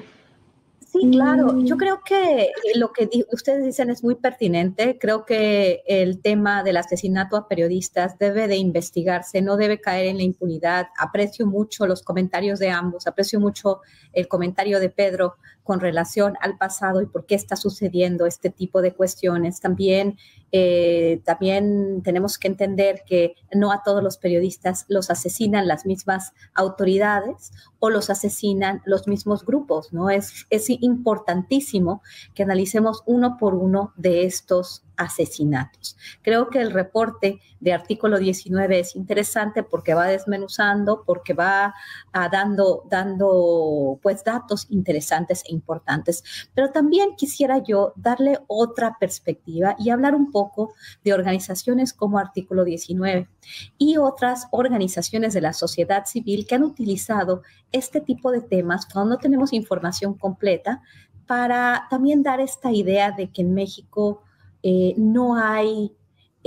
Sí, claro. Yo creo que lo que ustedes dicen es muy pertinente. Creo que el tema del asesinato a periodistas debe de investigarse, no debe caer en la impunidad. Aprecio mucho los comentarios de ambos, aprecio mucho el comentario de Pedro con relación al pasado y por qué está sucediendo este tipo de cuestiones. También eh, también tenemos que entender que no a todos los periodistas los asesinan las mismas autoridades o los asesinan los mismos grupos, ¿no? Es, es importantísimo que analicemos uno por uno de estos asesinatos. Creo que el reporte de artículo 19 es interesante porque va desmenuzando, porque va ah, dando, dando pues datos interesantes e importantes. Pero también quisiera yo darle otra perspectiva y hablar un poco de organizaciones como artículo 19 y otras organizaciones de la sociedad civil que han utilizado este tipo de temas cuando no tenemos información completa para también dar esta idea de que en México eh, no hay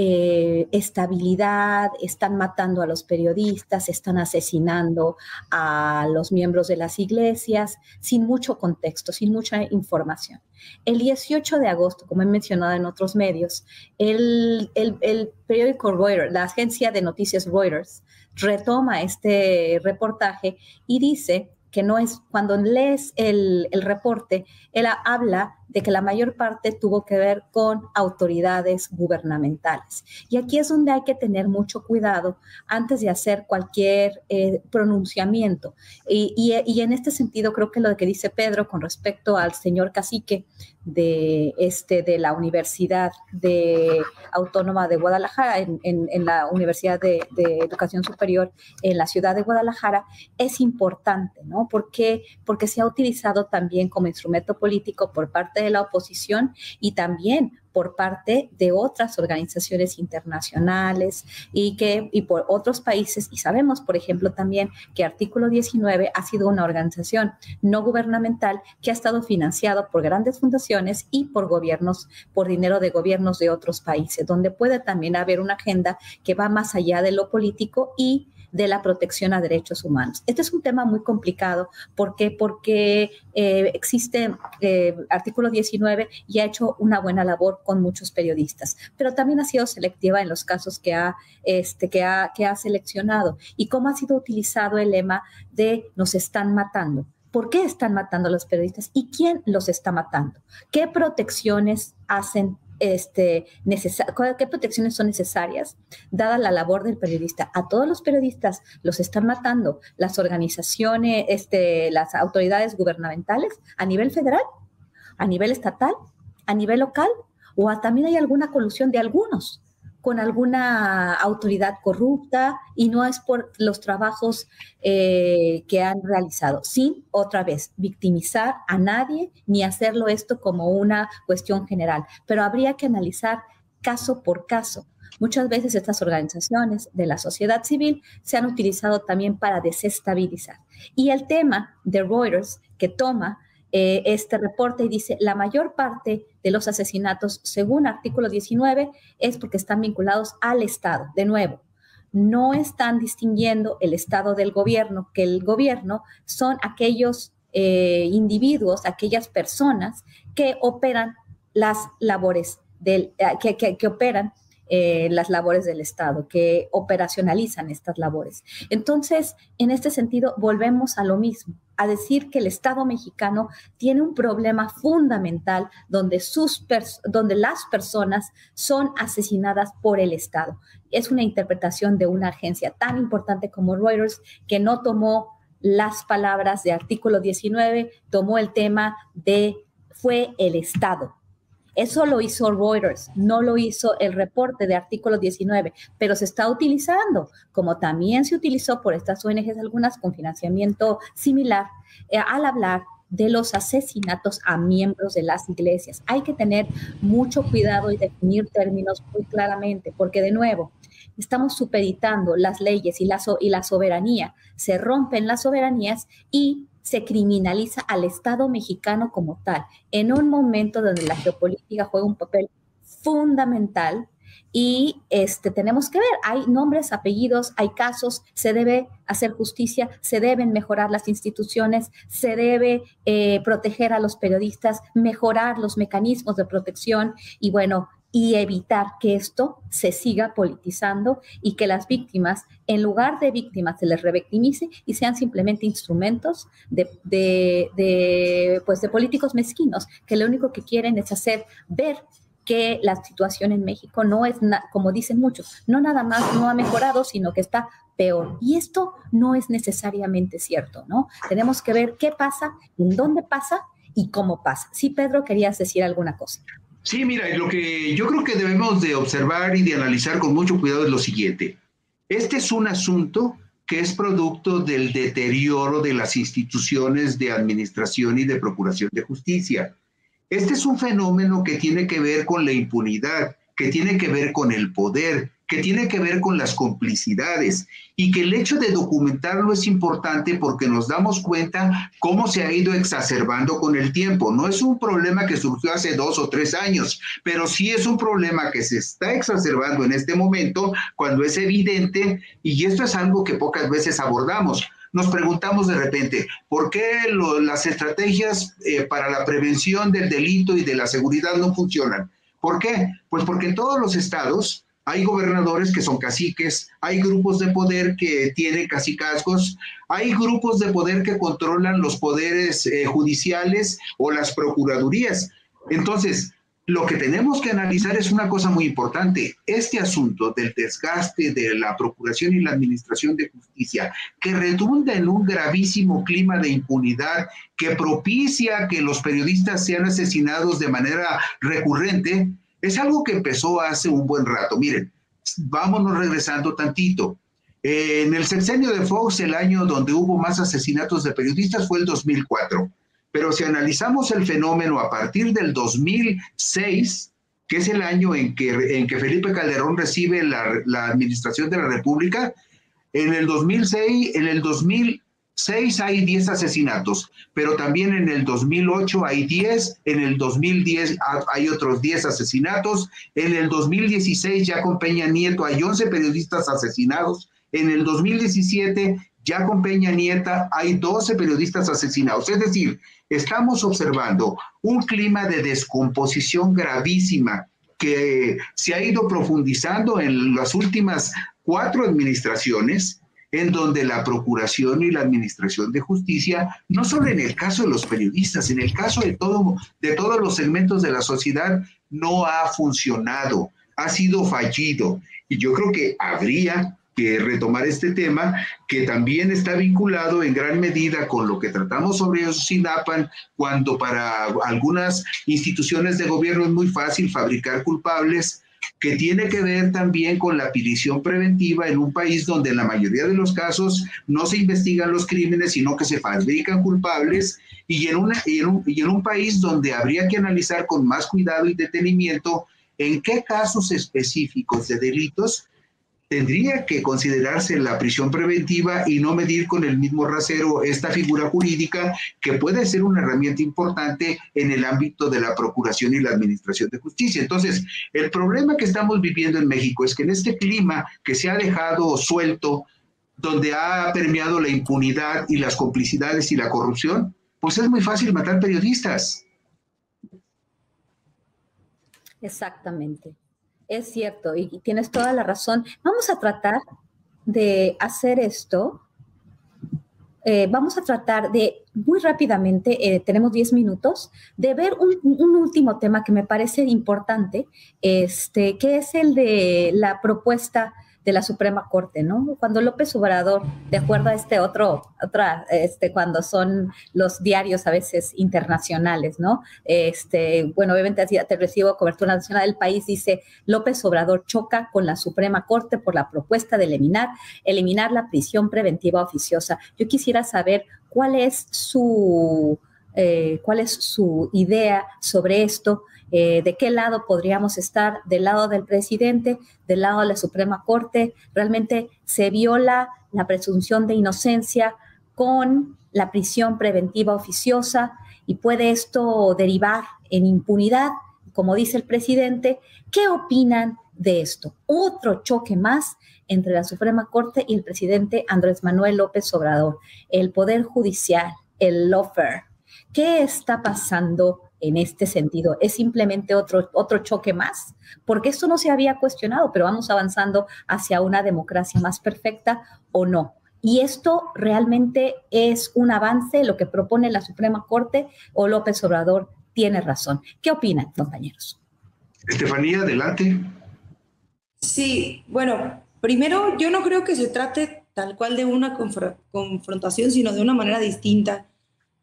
eh, estabilidad, están matando a los periodistas, están asesinando a los miembros de las iglesias, sin mucho contexto, sin mucha información. El 18 de agosto, como he mencionado en otros medios, el, periódico Reuters, la agencia de noticias Reuters, retoma este reportaje y dice que no es, cuando lees el, el reporte, él habla de que la mayor parte tuvo que ver con autoridades gubernamentales. Y aquí es donde hay que tener mucho cuidado antes de hacer cualquier eh, pronunciamiento. Y, y, en este sentido, creo que lo que dice Pedro con respecto al señor cacique de, este, de la Universidad de Autónoma de Guadalajara, en, en, la Universidad de, de, Educación Superior en la ciudad de Guadalajara, es importante, ¿no? Porque, porque se ha utilizado también como instrumento político por parte de la oposición y también por parte de otras organizaciones internacionales y que y por otros países. Y sabemos por ejemplo también que artículo 19 ha sido una organización no gubernamental que ha estado financiado por grandes fundaciones y por gobiernos por dinero de gobiernos de otros países donde puede también haber una agenda que va más allá de lo político y de la protección a derechos humanos. Este es un tema muy complicado. ¿Por qué? Porque eh, existe eh, artículo 19 y ha hecho una buena labor con muchos periodistas, pero también ha sido selectiva en los casos que ha, este, que ha, que ha seleccionado y cómo ha sido utilizado el lema de nos están matando. ¿Por qué están matando a los periodistas y quién los está matando? ¿Qué protecciones hacen este, qué protecciones son necesarias, dada la labor del periodista. A todos los periodistas los están matando las organizaciones, este, las autoridades gubernamentales a nivel federal, a nivel estatal, a nivel local, o también hay alguna colusión de algunos con alguna autoridad corrupta y no es por los trabajos eh, que han realizado, sin otra vez victimizar a nadie ni hacerlo esto como una cuestión general, pero habría que analizar caso por caso. Muchas veces estas organizaciones de la sociedad civil se han utilizado también para desestabilizar. Y el tema de Reuters que toma eh, este reporte y dice, la mayor parte de los asesinatos, según artículo 19, es porque están vinculados al Estado. De nuevo, no están distinguiendo el Estado del gobierno, que el gobierno son aquellos eh, individuos, aquellas personas que operan las labores del, eh, que operan eh, las labores del Estado, que operacionalizan estas labores. Entonces, en este sentido, volvemos a lo mismo, a decir que el Estado mexicano tiene un problema fundamental donde, sus donde las personas son asesinadas por el Estado. Es una interpretación de una agencia tan importante como Reuters que no tomó las palabras de artículo 19, tomó el tema de fue el Estado eso lo hizo Reuters, no lo hizo el reporte de artículo 19, pero se está utilizando, como también se utilizó por estas ONGs algunas con financiamiento similar, eh, al hablar de los asesinatos a miembros de las iglesias. Hay que tener mucho cuidado y definir términos muy claramente, porque de nuevo, estamos supeditando las leyes y y la soberanía, se rompen las soberanías y se criminaliza al Estado mexicano como tal, en un momento donde la geopolítica juega un papel fundamental y este, tenemos que ver, hay nombres, apellidos, hay casos, se debe hacer justicia, se deben mejorar las instituciones, se debe eh, proteger a los periodistas, mejorar los mecanismos de protección y bueno, y evitar que esto se siga politizando y que las víctimas, en lugar de víctimas, se les revictimice y sean simplemente instrumentos de, de, pues de políticos mezquinos que lo único que quieren es hacer ver que la situación en México no es, como dicen muchos, no nada más no ha mejorado, sino que está peor. Y esto no es necesariamente cierto, ¿no? Tenemos que ver qué pasa, en dónde pasa y cómo pasa. Sí, Pedro, querías decir alguna cosa. Sí, mira, lo que yo creo que debemos de observar y de analizar con mucho cuidado es lo siguiente. Este es un asunto que es producto del deterioro de las instituciones de administración y de procuración de justicia. Este es un fenómeno que tiene que ver con la impunidad, que tiene que ver con el poder, que tiene que ver con las complicidades y que el hecho de documentarlo es importante porque nos damos cuenta cómo se ha ido exacerbando con el tiempo. No es un problema que surgió hace dos o tres años, pero sí es un problema que se está exacerbando en este momento cuando es evidente y esto es algo que pocas veces abordamos nos preguntamos de repente, ¿por qué las estrategias eh, para la prevención del delito y de la seguridad no funcionan? ¿Por qué? Pues porque en todos los estados hay gobernadores que son caciques, hay grupos de poder que tienen cacicazgos, hay grupos de poder que controlan los poderes eh, judiciales o las procuradurías. Entonces, lo que tenemos que analizar es una cosa muy importante. Este asunto del desgaste de la Procuración y la Administración de Justicia, que redunda en un gravísimo clima de impunidad que propicia que los periodistas sean asesinados de manera recurrente, es algo que empezó hace un buen rato. Miren, vámonos regresando tantito. En el sexenio de Fox, el año donde hubo más asesinatos de periodistas fue el 2004. Pero si analizamos el fenómeno a partir del 2006, que es el año en que, Felipe Calderón recibe la, la administración de la República, en el 2006, en el 2006 hay 10 asesinatos, pero también en el 2008 hay 10, en el 2010 hay otros 10 asesinatos, en el 2016 ya con Peña Nieto hay 11 periodistas asesinados, en el 2017 ya con Peña Nieta hay 12 periodistas asesinados. Es decir, estamos observando un clima de descomposición gravísima que se ha ido profundizando en las últimas cuatro administraciones, en donde la Procuración y la Administración de Justicia, no solo en el caso de los periodistas, en el caso de, de todos los segmentos de la sociedad, no ha funcionado, ha sido fallido. Y yo creo que habría retomar este tema que también está vinculado en gran medida con lo que tratamos sobre SINAPAN, cuando para algunas instituciones de gobierno es muy fácil fabricar culpables, que tiene que ver también con la prisión preventiva en un país donde en la mayoría de los casos no se investigan los crímenes, sino que se fabrican culpables, y en, una, y en, un, y en un país donde habría que analizar con más cuidado y detenimiento en qué casos específicos de delitos tendría que considerarse la prisión preventiva y no medir con el mismo rasero esta figura jurídica que puede ser una herramienta importante en el ámbito de la procuración y la administración de justicia. Entonces, el problema que estamos viviendo en México es que en este clima que se ha dejado suelto, donde ha permeado la impunidad y las complicidades y la corrupción, pues es muy fácil matar periodistas. Exactamente es cierto y, tienes toda la razón. Vamos a tratar de hacer esto. Eh, vamos a tratar de muy rápidamente, eh, tenemos 10 minutos, de ver un, un, último tema que me parece importante, este, que es el de la propuesta de la Suprema Corte, ¿no? Cuando López Obrador, de acuerdo a este otro, otra, este, cuando son los diarios a veces internacionales, ¿no? Este, bueno, obviamente así te recibo cobertura nacional del país, dice López Obrador choca con la Suprema Corte por la propuesta de eliminar, eliminar la prisión preventiva oficiosa. Yo quisiera saber cuál es su, eh, cuál es su idea sobre esto, eh, de qué lado podríamos estar, del lado del presidente, del lado de la Suprema Corte. Realmente se viola la presunción de inocencia con la prisión preventiva oficiosa y puede esto derivar en impunidad, como dice el presidente. ¿Qué opinan de esto? Otro choque más entre la Suprema Corte y el presidente Andrés Manuel López Obrador, el Poder Judicial, el lawfare. ¿Qué está pasando en este sentido. Es simplemente otro, otro choque más, porque esto no se había cuestionado, pero vamos avanzando hacia una democracia más perfecta o no. Y esto realmente es un avance, lo que propone la Suprema Corte o López Obrador tiene razón. ¿Qué opinan, compañeros? Estefanía, adelante. Sí, bueno, primero yo no creo que se trate tal cual de una confrontación, sino de una manera distinta.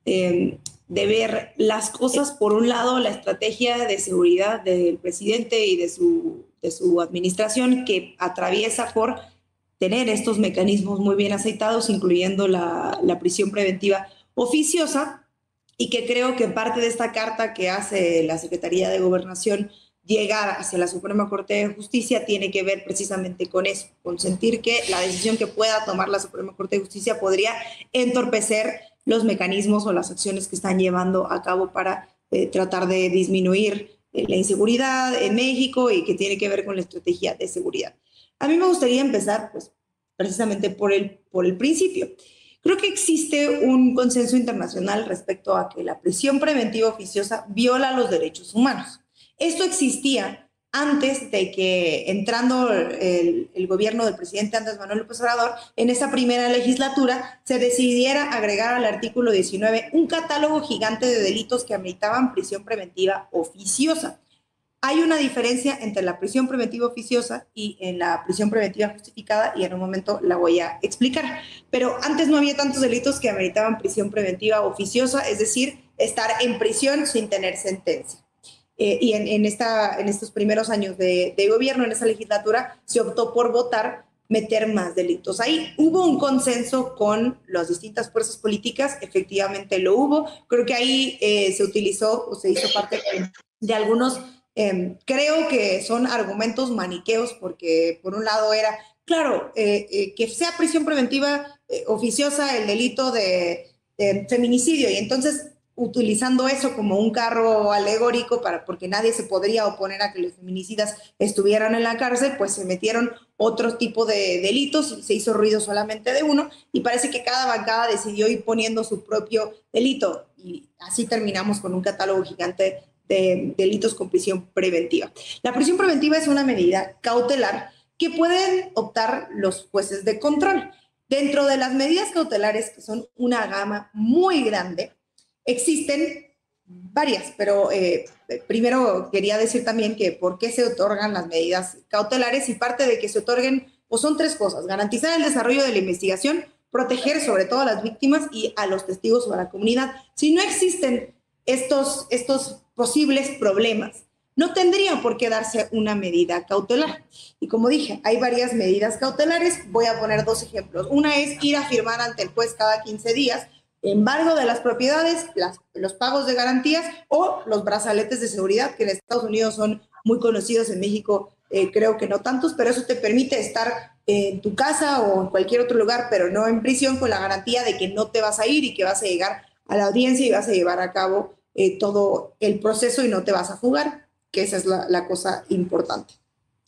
Eh, de ver las cosas, por un lado, la estrategia de seguridad del presidente y de su, de su administración que atraviesa por tener estos mecanismos muy bien aceitados, incluyendo la, la prisión preventiva oficiosa, y que creo que parte de esta carta que hace la Secretaría de Gobernación llegar hacia la Suprema Corte de Justicia tiene que ver precisamente con eso, con sentir que la decisión que pueda tomar la Suprema Corte de Justicia podría entorpecer los mecanismos o las acciones que están llevando a cabo para eh, tratar de disminuir eh, la inseguridad en México y que tiene que ver con la estrategia de seguridad. A mí me gustaría empezar, pues, precisamente por el, por el principio. Creo que existe un consenso internacional respecto a que la prisión preventiva oficiosa viola los derechos humanos. Esto existía antes de que entrando el, gobierno del presidente Andrés Manuel López Obrador, en esa primera legislatura se decidiera agregar al artículo 19 un catálogo gigante de delitos que ameritaban prisión preventiva oficiosa. Hay una diferencia entre la prisión preventiva oficiosa y en la prisión preventiva justificada y en un momento la voy a explicar. Pero antes no había tantos delitos que ameritaban prisión preventiva oficiosa, es decir, estar en prisión sin tener sentencia. Eh, y en, esta, en estos primeros años de, gobierno, en esa legislatura, se optó por votar meter más delitos. Ahí hubo un consenso con las distintas fuerzas políticas, efectivamente lo hubo. Creo que ahí eh, se utilizó o se hizo parte de algunos, em, creo que son argumentos maniqueos, porque por un lado era, claro, eh, que sea prisión preventiva oficiosa el delito de, de feminicidio, y entonces utilizando eso como un carro alegórico para porque nadie se podría oponer a que los feminicidas estuvieran en la cárcel, pues se metieron otro tipo de delitos se hizo ruido solamente de uno y parece que cada bancada decidió ir poniendo su propio delito y así terminamos con un catálogo gigante de delitos con prisión preventiva. La prisión preventiva es una medida cautelar que pueden optar los jueces de control. Dentro de las medidas cautelares, que son una gama muy grande, Existen varias, pero eh, primero quería decir también que por qué se otorgan las medidas cautelares y parte de que se otorguen, pues son tres cosas, garantizar el desarrollo de la investigación, proteger sobre todo a las víctimas y a los testigos o a la comunidad. Si no existen estos, estos posibles problemas, no tendría por qué darse una medida cautelar. Y como dije, hay varias medidas cautelares. Voy a poner dos ejemplos. Una es ir a firmar ante el juez cada 15 días embargo de las propiedades, los pagos de garantías o los brazaletes de seguridad, que en Estados Unidos son muy conocidos, en México eh, creo que no tantos, pero eso te permite estar en tu casa o en cualquier otro lugar, pero no en prisión, con la garantía de que no te vas a ir y que vas a llegar a la audiencia y vas a llevar a cabo eh, todo el proceso y no te vas a fugar, que esa es la cosa importante.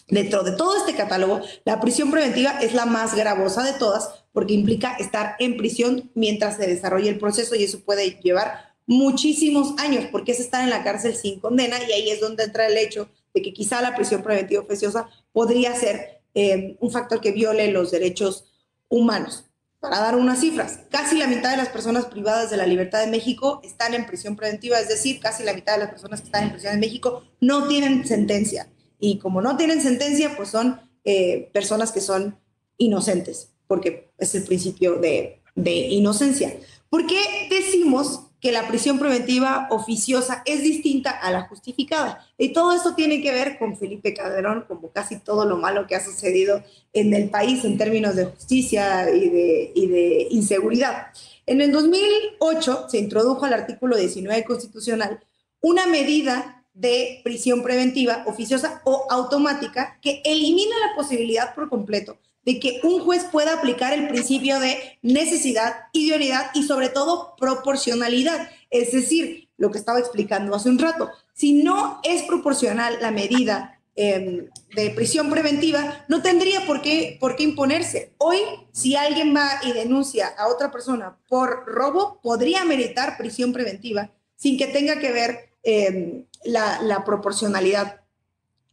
Dentro de todo este catálogo, la prisión preventiva es la más gravosa de todas porque implica estar en prisión mientras se desarrolla el proceso y eso puede llevar muchísimos años porque es estar en la cárcel sin condena y ahí es donde entra el hecho de que quizá la prisión preventiva oficiosa podría ser eh, un factor que viole los derechos humanos. Para dar unas cifras, casi la mitad de las personas privadas de la libertad de México están en prisión preventiva, es decir, casi la mitad de las personas que están en prisión en México no tienen sentencia y como no tienen sentencia, pues son eh, personas que son inocentes, porque es el principio de, de inocencia. ¿Por qué decimos que la prisión preventiva oficiosa es distinta a la justificada. Y todo esto tiene que ver con Felipe Calderón, como casi todo lo malo que ha sucedido en el país en términos de justicia y de, y de inseguridad. En el 2008 se introdujo al artículo 19 constitucional una medida de prisión preventiva oficiosa o automática que elimina la posibilidad por completo de que un juez pueda aplicar el principio de necesidad, idoneidad y sobre todo proporcionalidad. Es decir, lo que estaba explicando hace un rato, si no es proporcional la medida em, de prisión preventiva, no tendría por qué, por qué imponerse. Hoy, si alguien va y denuncia a otra persona por robo, podría meritar prisión preventiva sin que tenga que ver Em, la, proporcionalidad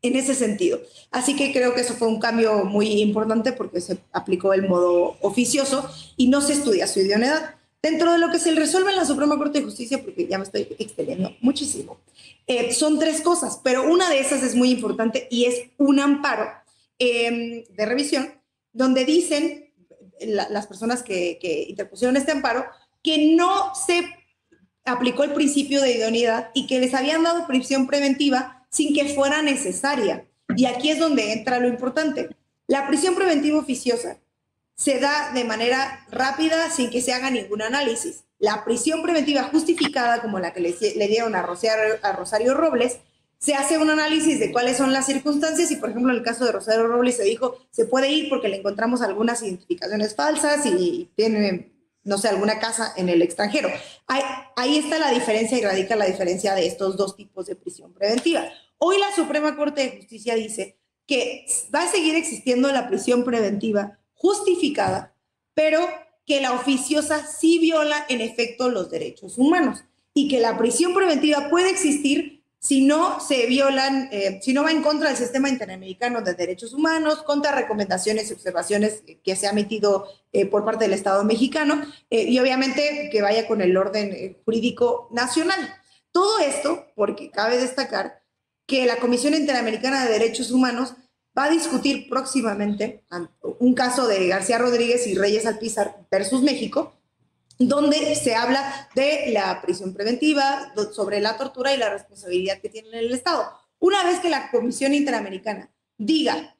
en ese sentido. Así que creo que eso fue un cambio muy importante porque se aplicó el modo oficioso y no se estudia su idoneidad. Dentro de lo que se resuelve en la Suprema Corte de Justicia, porque ya me estoy extendiendo muchísimo, eh, son tres cosas, pero una de esas es muy importante y es un amparo em, de revisión donde dicen las personas que, que interpusieron este amparo que no se aplicó el principio de idoneidad y que les habían dado prisión preventiva sin que fuera necesaria. Y aquí es donde entra lo importante. La prisión preventiva oficiosa se da de manera rápida sin que se haga ningún análisis. La prisión preventiva justificada, como la que le, dieron a Rosario, a Rosario Robles, se hace un análisis de cuáles son las circunstancias y, por ejemplo, en el caso de Rosario Robles se dijo, se puede ir porque le encontramos algunas identificaciones falsas y tiene no sé, alguna casa en el extranjero. Ahí, ahí, está la diferencia y radica la diferencia de estos dos tipos de prisión preventiva. Hoy la Suprema Corte de Justicia dice que va a seguir existiendo la prisión preventiva justificada, pero que la oficiosa sí viola en efecto los derechos humanos y que la prisión preventiva puede existir si no se violan, eh, si no va en contra del sistema interamericano de derechos humanos, contra recomendaciones y observaciones que se ha emitido eh, por parte del Estado mexicano eh, y obviamente que vaya con el orden jurídico nacional. Todo esto porque cabe destacar que la Comisión Interamericana de Derechos Humanos va a discutir próximamente un caso de García Rodríguez y Reyes Alpizar versus México, donde se habla de la prisión preventiva, sobre la tortura y la responsabilidad que tiene el Estado. Una vez que la Comisión Interamericana diga,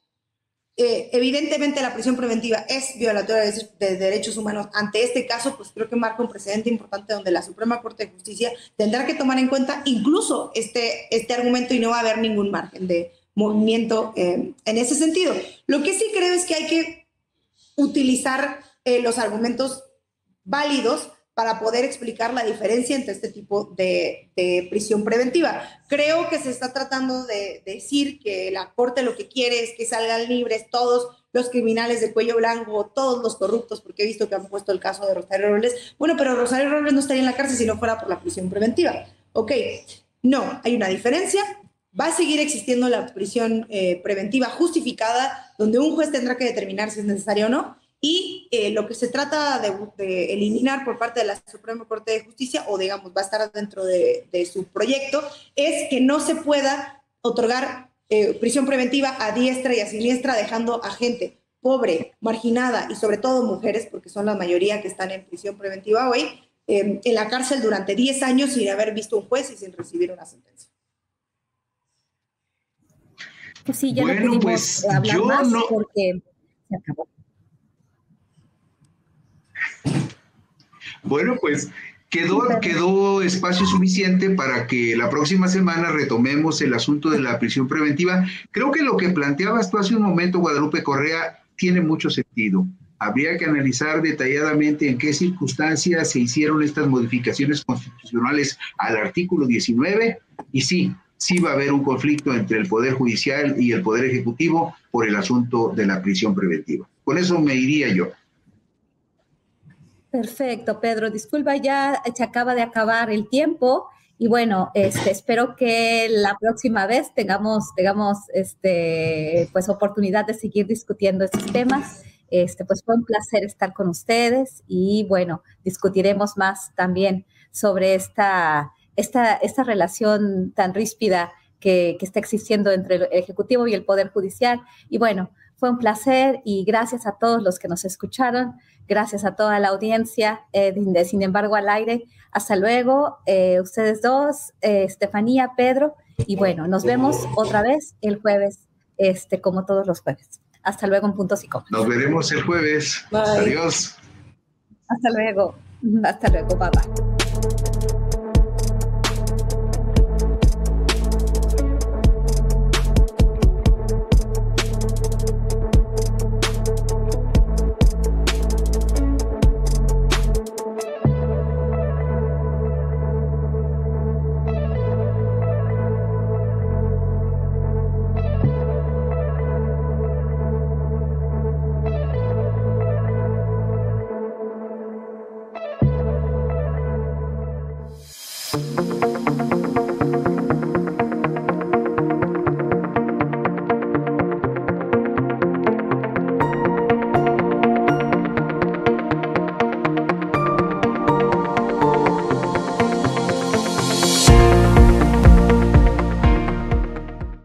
eh, evidentemente la prisión preventiva es violatoria de, derechos humanos, ante este caso, pues creo que marca un precedente importante donde la Suprema Corte de Justicia tendrá que tomar en cuenta incluso este, este argumento y no va a haber ningún margen de movimiento eh, en ese sentido. Lo que sí creo es que hay que utilizar eh, los argumentos válidos para poder explicar la diferencia entre este tipo de, prisión preventiva. Creo que se está tratando de, decir que la Corte lo que quiere es que salgan libres todos los criminales de cuello blanco, todos los corruptos, porque he visto que han puesto el caso de Rosario Robles. Bueno, pero Rosario Robles no estaría en la cárcel si no fuera por la prisión preventiva. Ok, no, hay una diferencia. Va a seguir existiendo la prisión eh, preventiva justificada, donde un juez tendrá que determinar si es necesario o no y eh, lo que se trata de, eliminar por parte de la Suprema Corte de Justicia, o digamos, va a estar dentro de, su proyecto, es que no se pueda otorgar eh, prisión preventiva a diestra y a siniestra, dejando a gente pobre, marginada y sobre todo mujeres, porque son la mayoría que están en prisión preventiva hoy, em, en la cárcel durante 10 años sin haber visto un juez y sin recibir una sentencia. Pues sí, ya no pues hablar más porque se acabó. Bueno, pues quedó, quedó espacio suficiente para que la próxima semana retomemos el asunto de la prisión preventiva. Creo que lo que planteabas tú hace un momento, Guadalupe Correa, tiene mucho sentido. Habría que analizar detalladamente en qué circunstancias se hicieron estas modificaciones constitucionales al artículo 19 y sí, sí va a haber un conflicto entre el Poder Judicial y el Poder Ejecutivo por el asunto de la prisión preventiva. Con eso me iría yo. Perfecto, Pedro. Disculpa, ya se acaba de acabar el tiempo. Y bueno, este, espero que la próxima vez tengamos, tengamos este, pues, oportunidad de seguir discutiendo estos temas. Este, pues fue un placer estar con ustedes y bueno, discutiremos más también sobre esta, esta, esta relación tan ríspida que, que está existiendo entre el Ejecutivo y el Poder Judicial. Y bueno, fue un placer y gracias a todos los que nos escucharon. Gracias a toda la audiencia eh, de Sin embargo al aire. Hasta luego, eh, ustedes dos, eh, Estefanía, Pedro. Y bueno, nos vemos otra vez el jueves, este, como todos los jueves. Hasta luego en Puntos y Comas. Nos veremos el jueves. Adiós. Hasta luego. Hasta luego, bye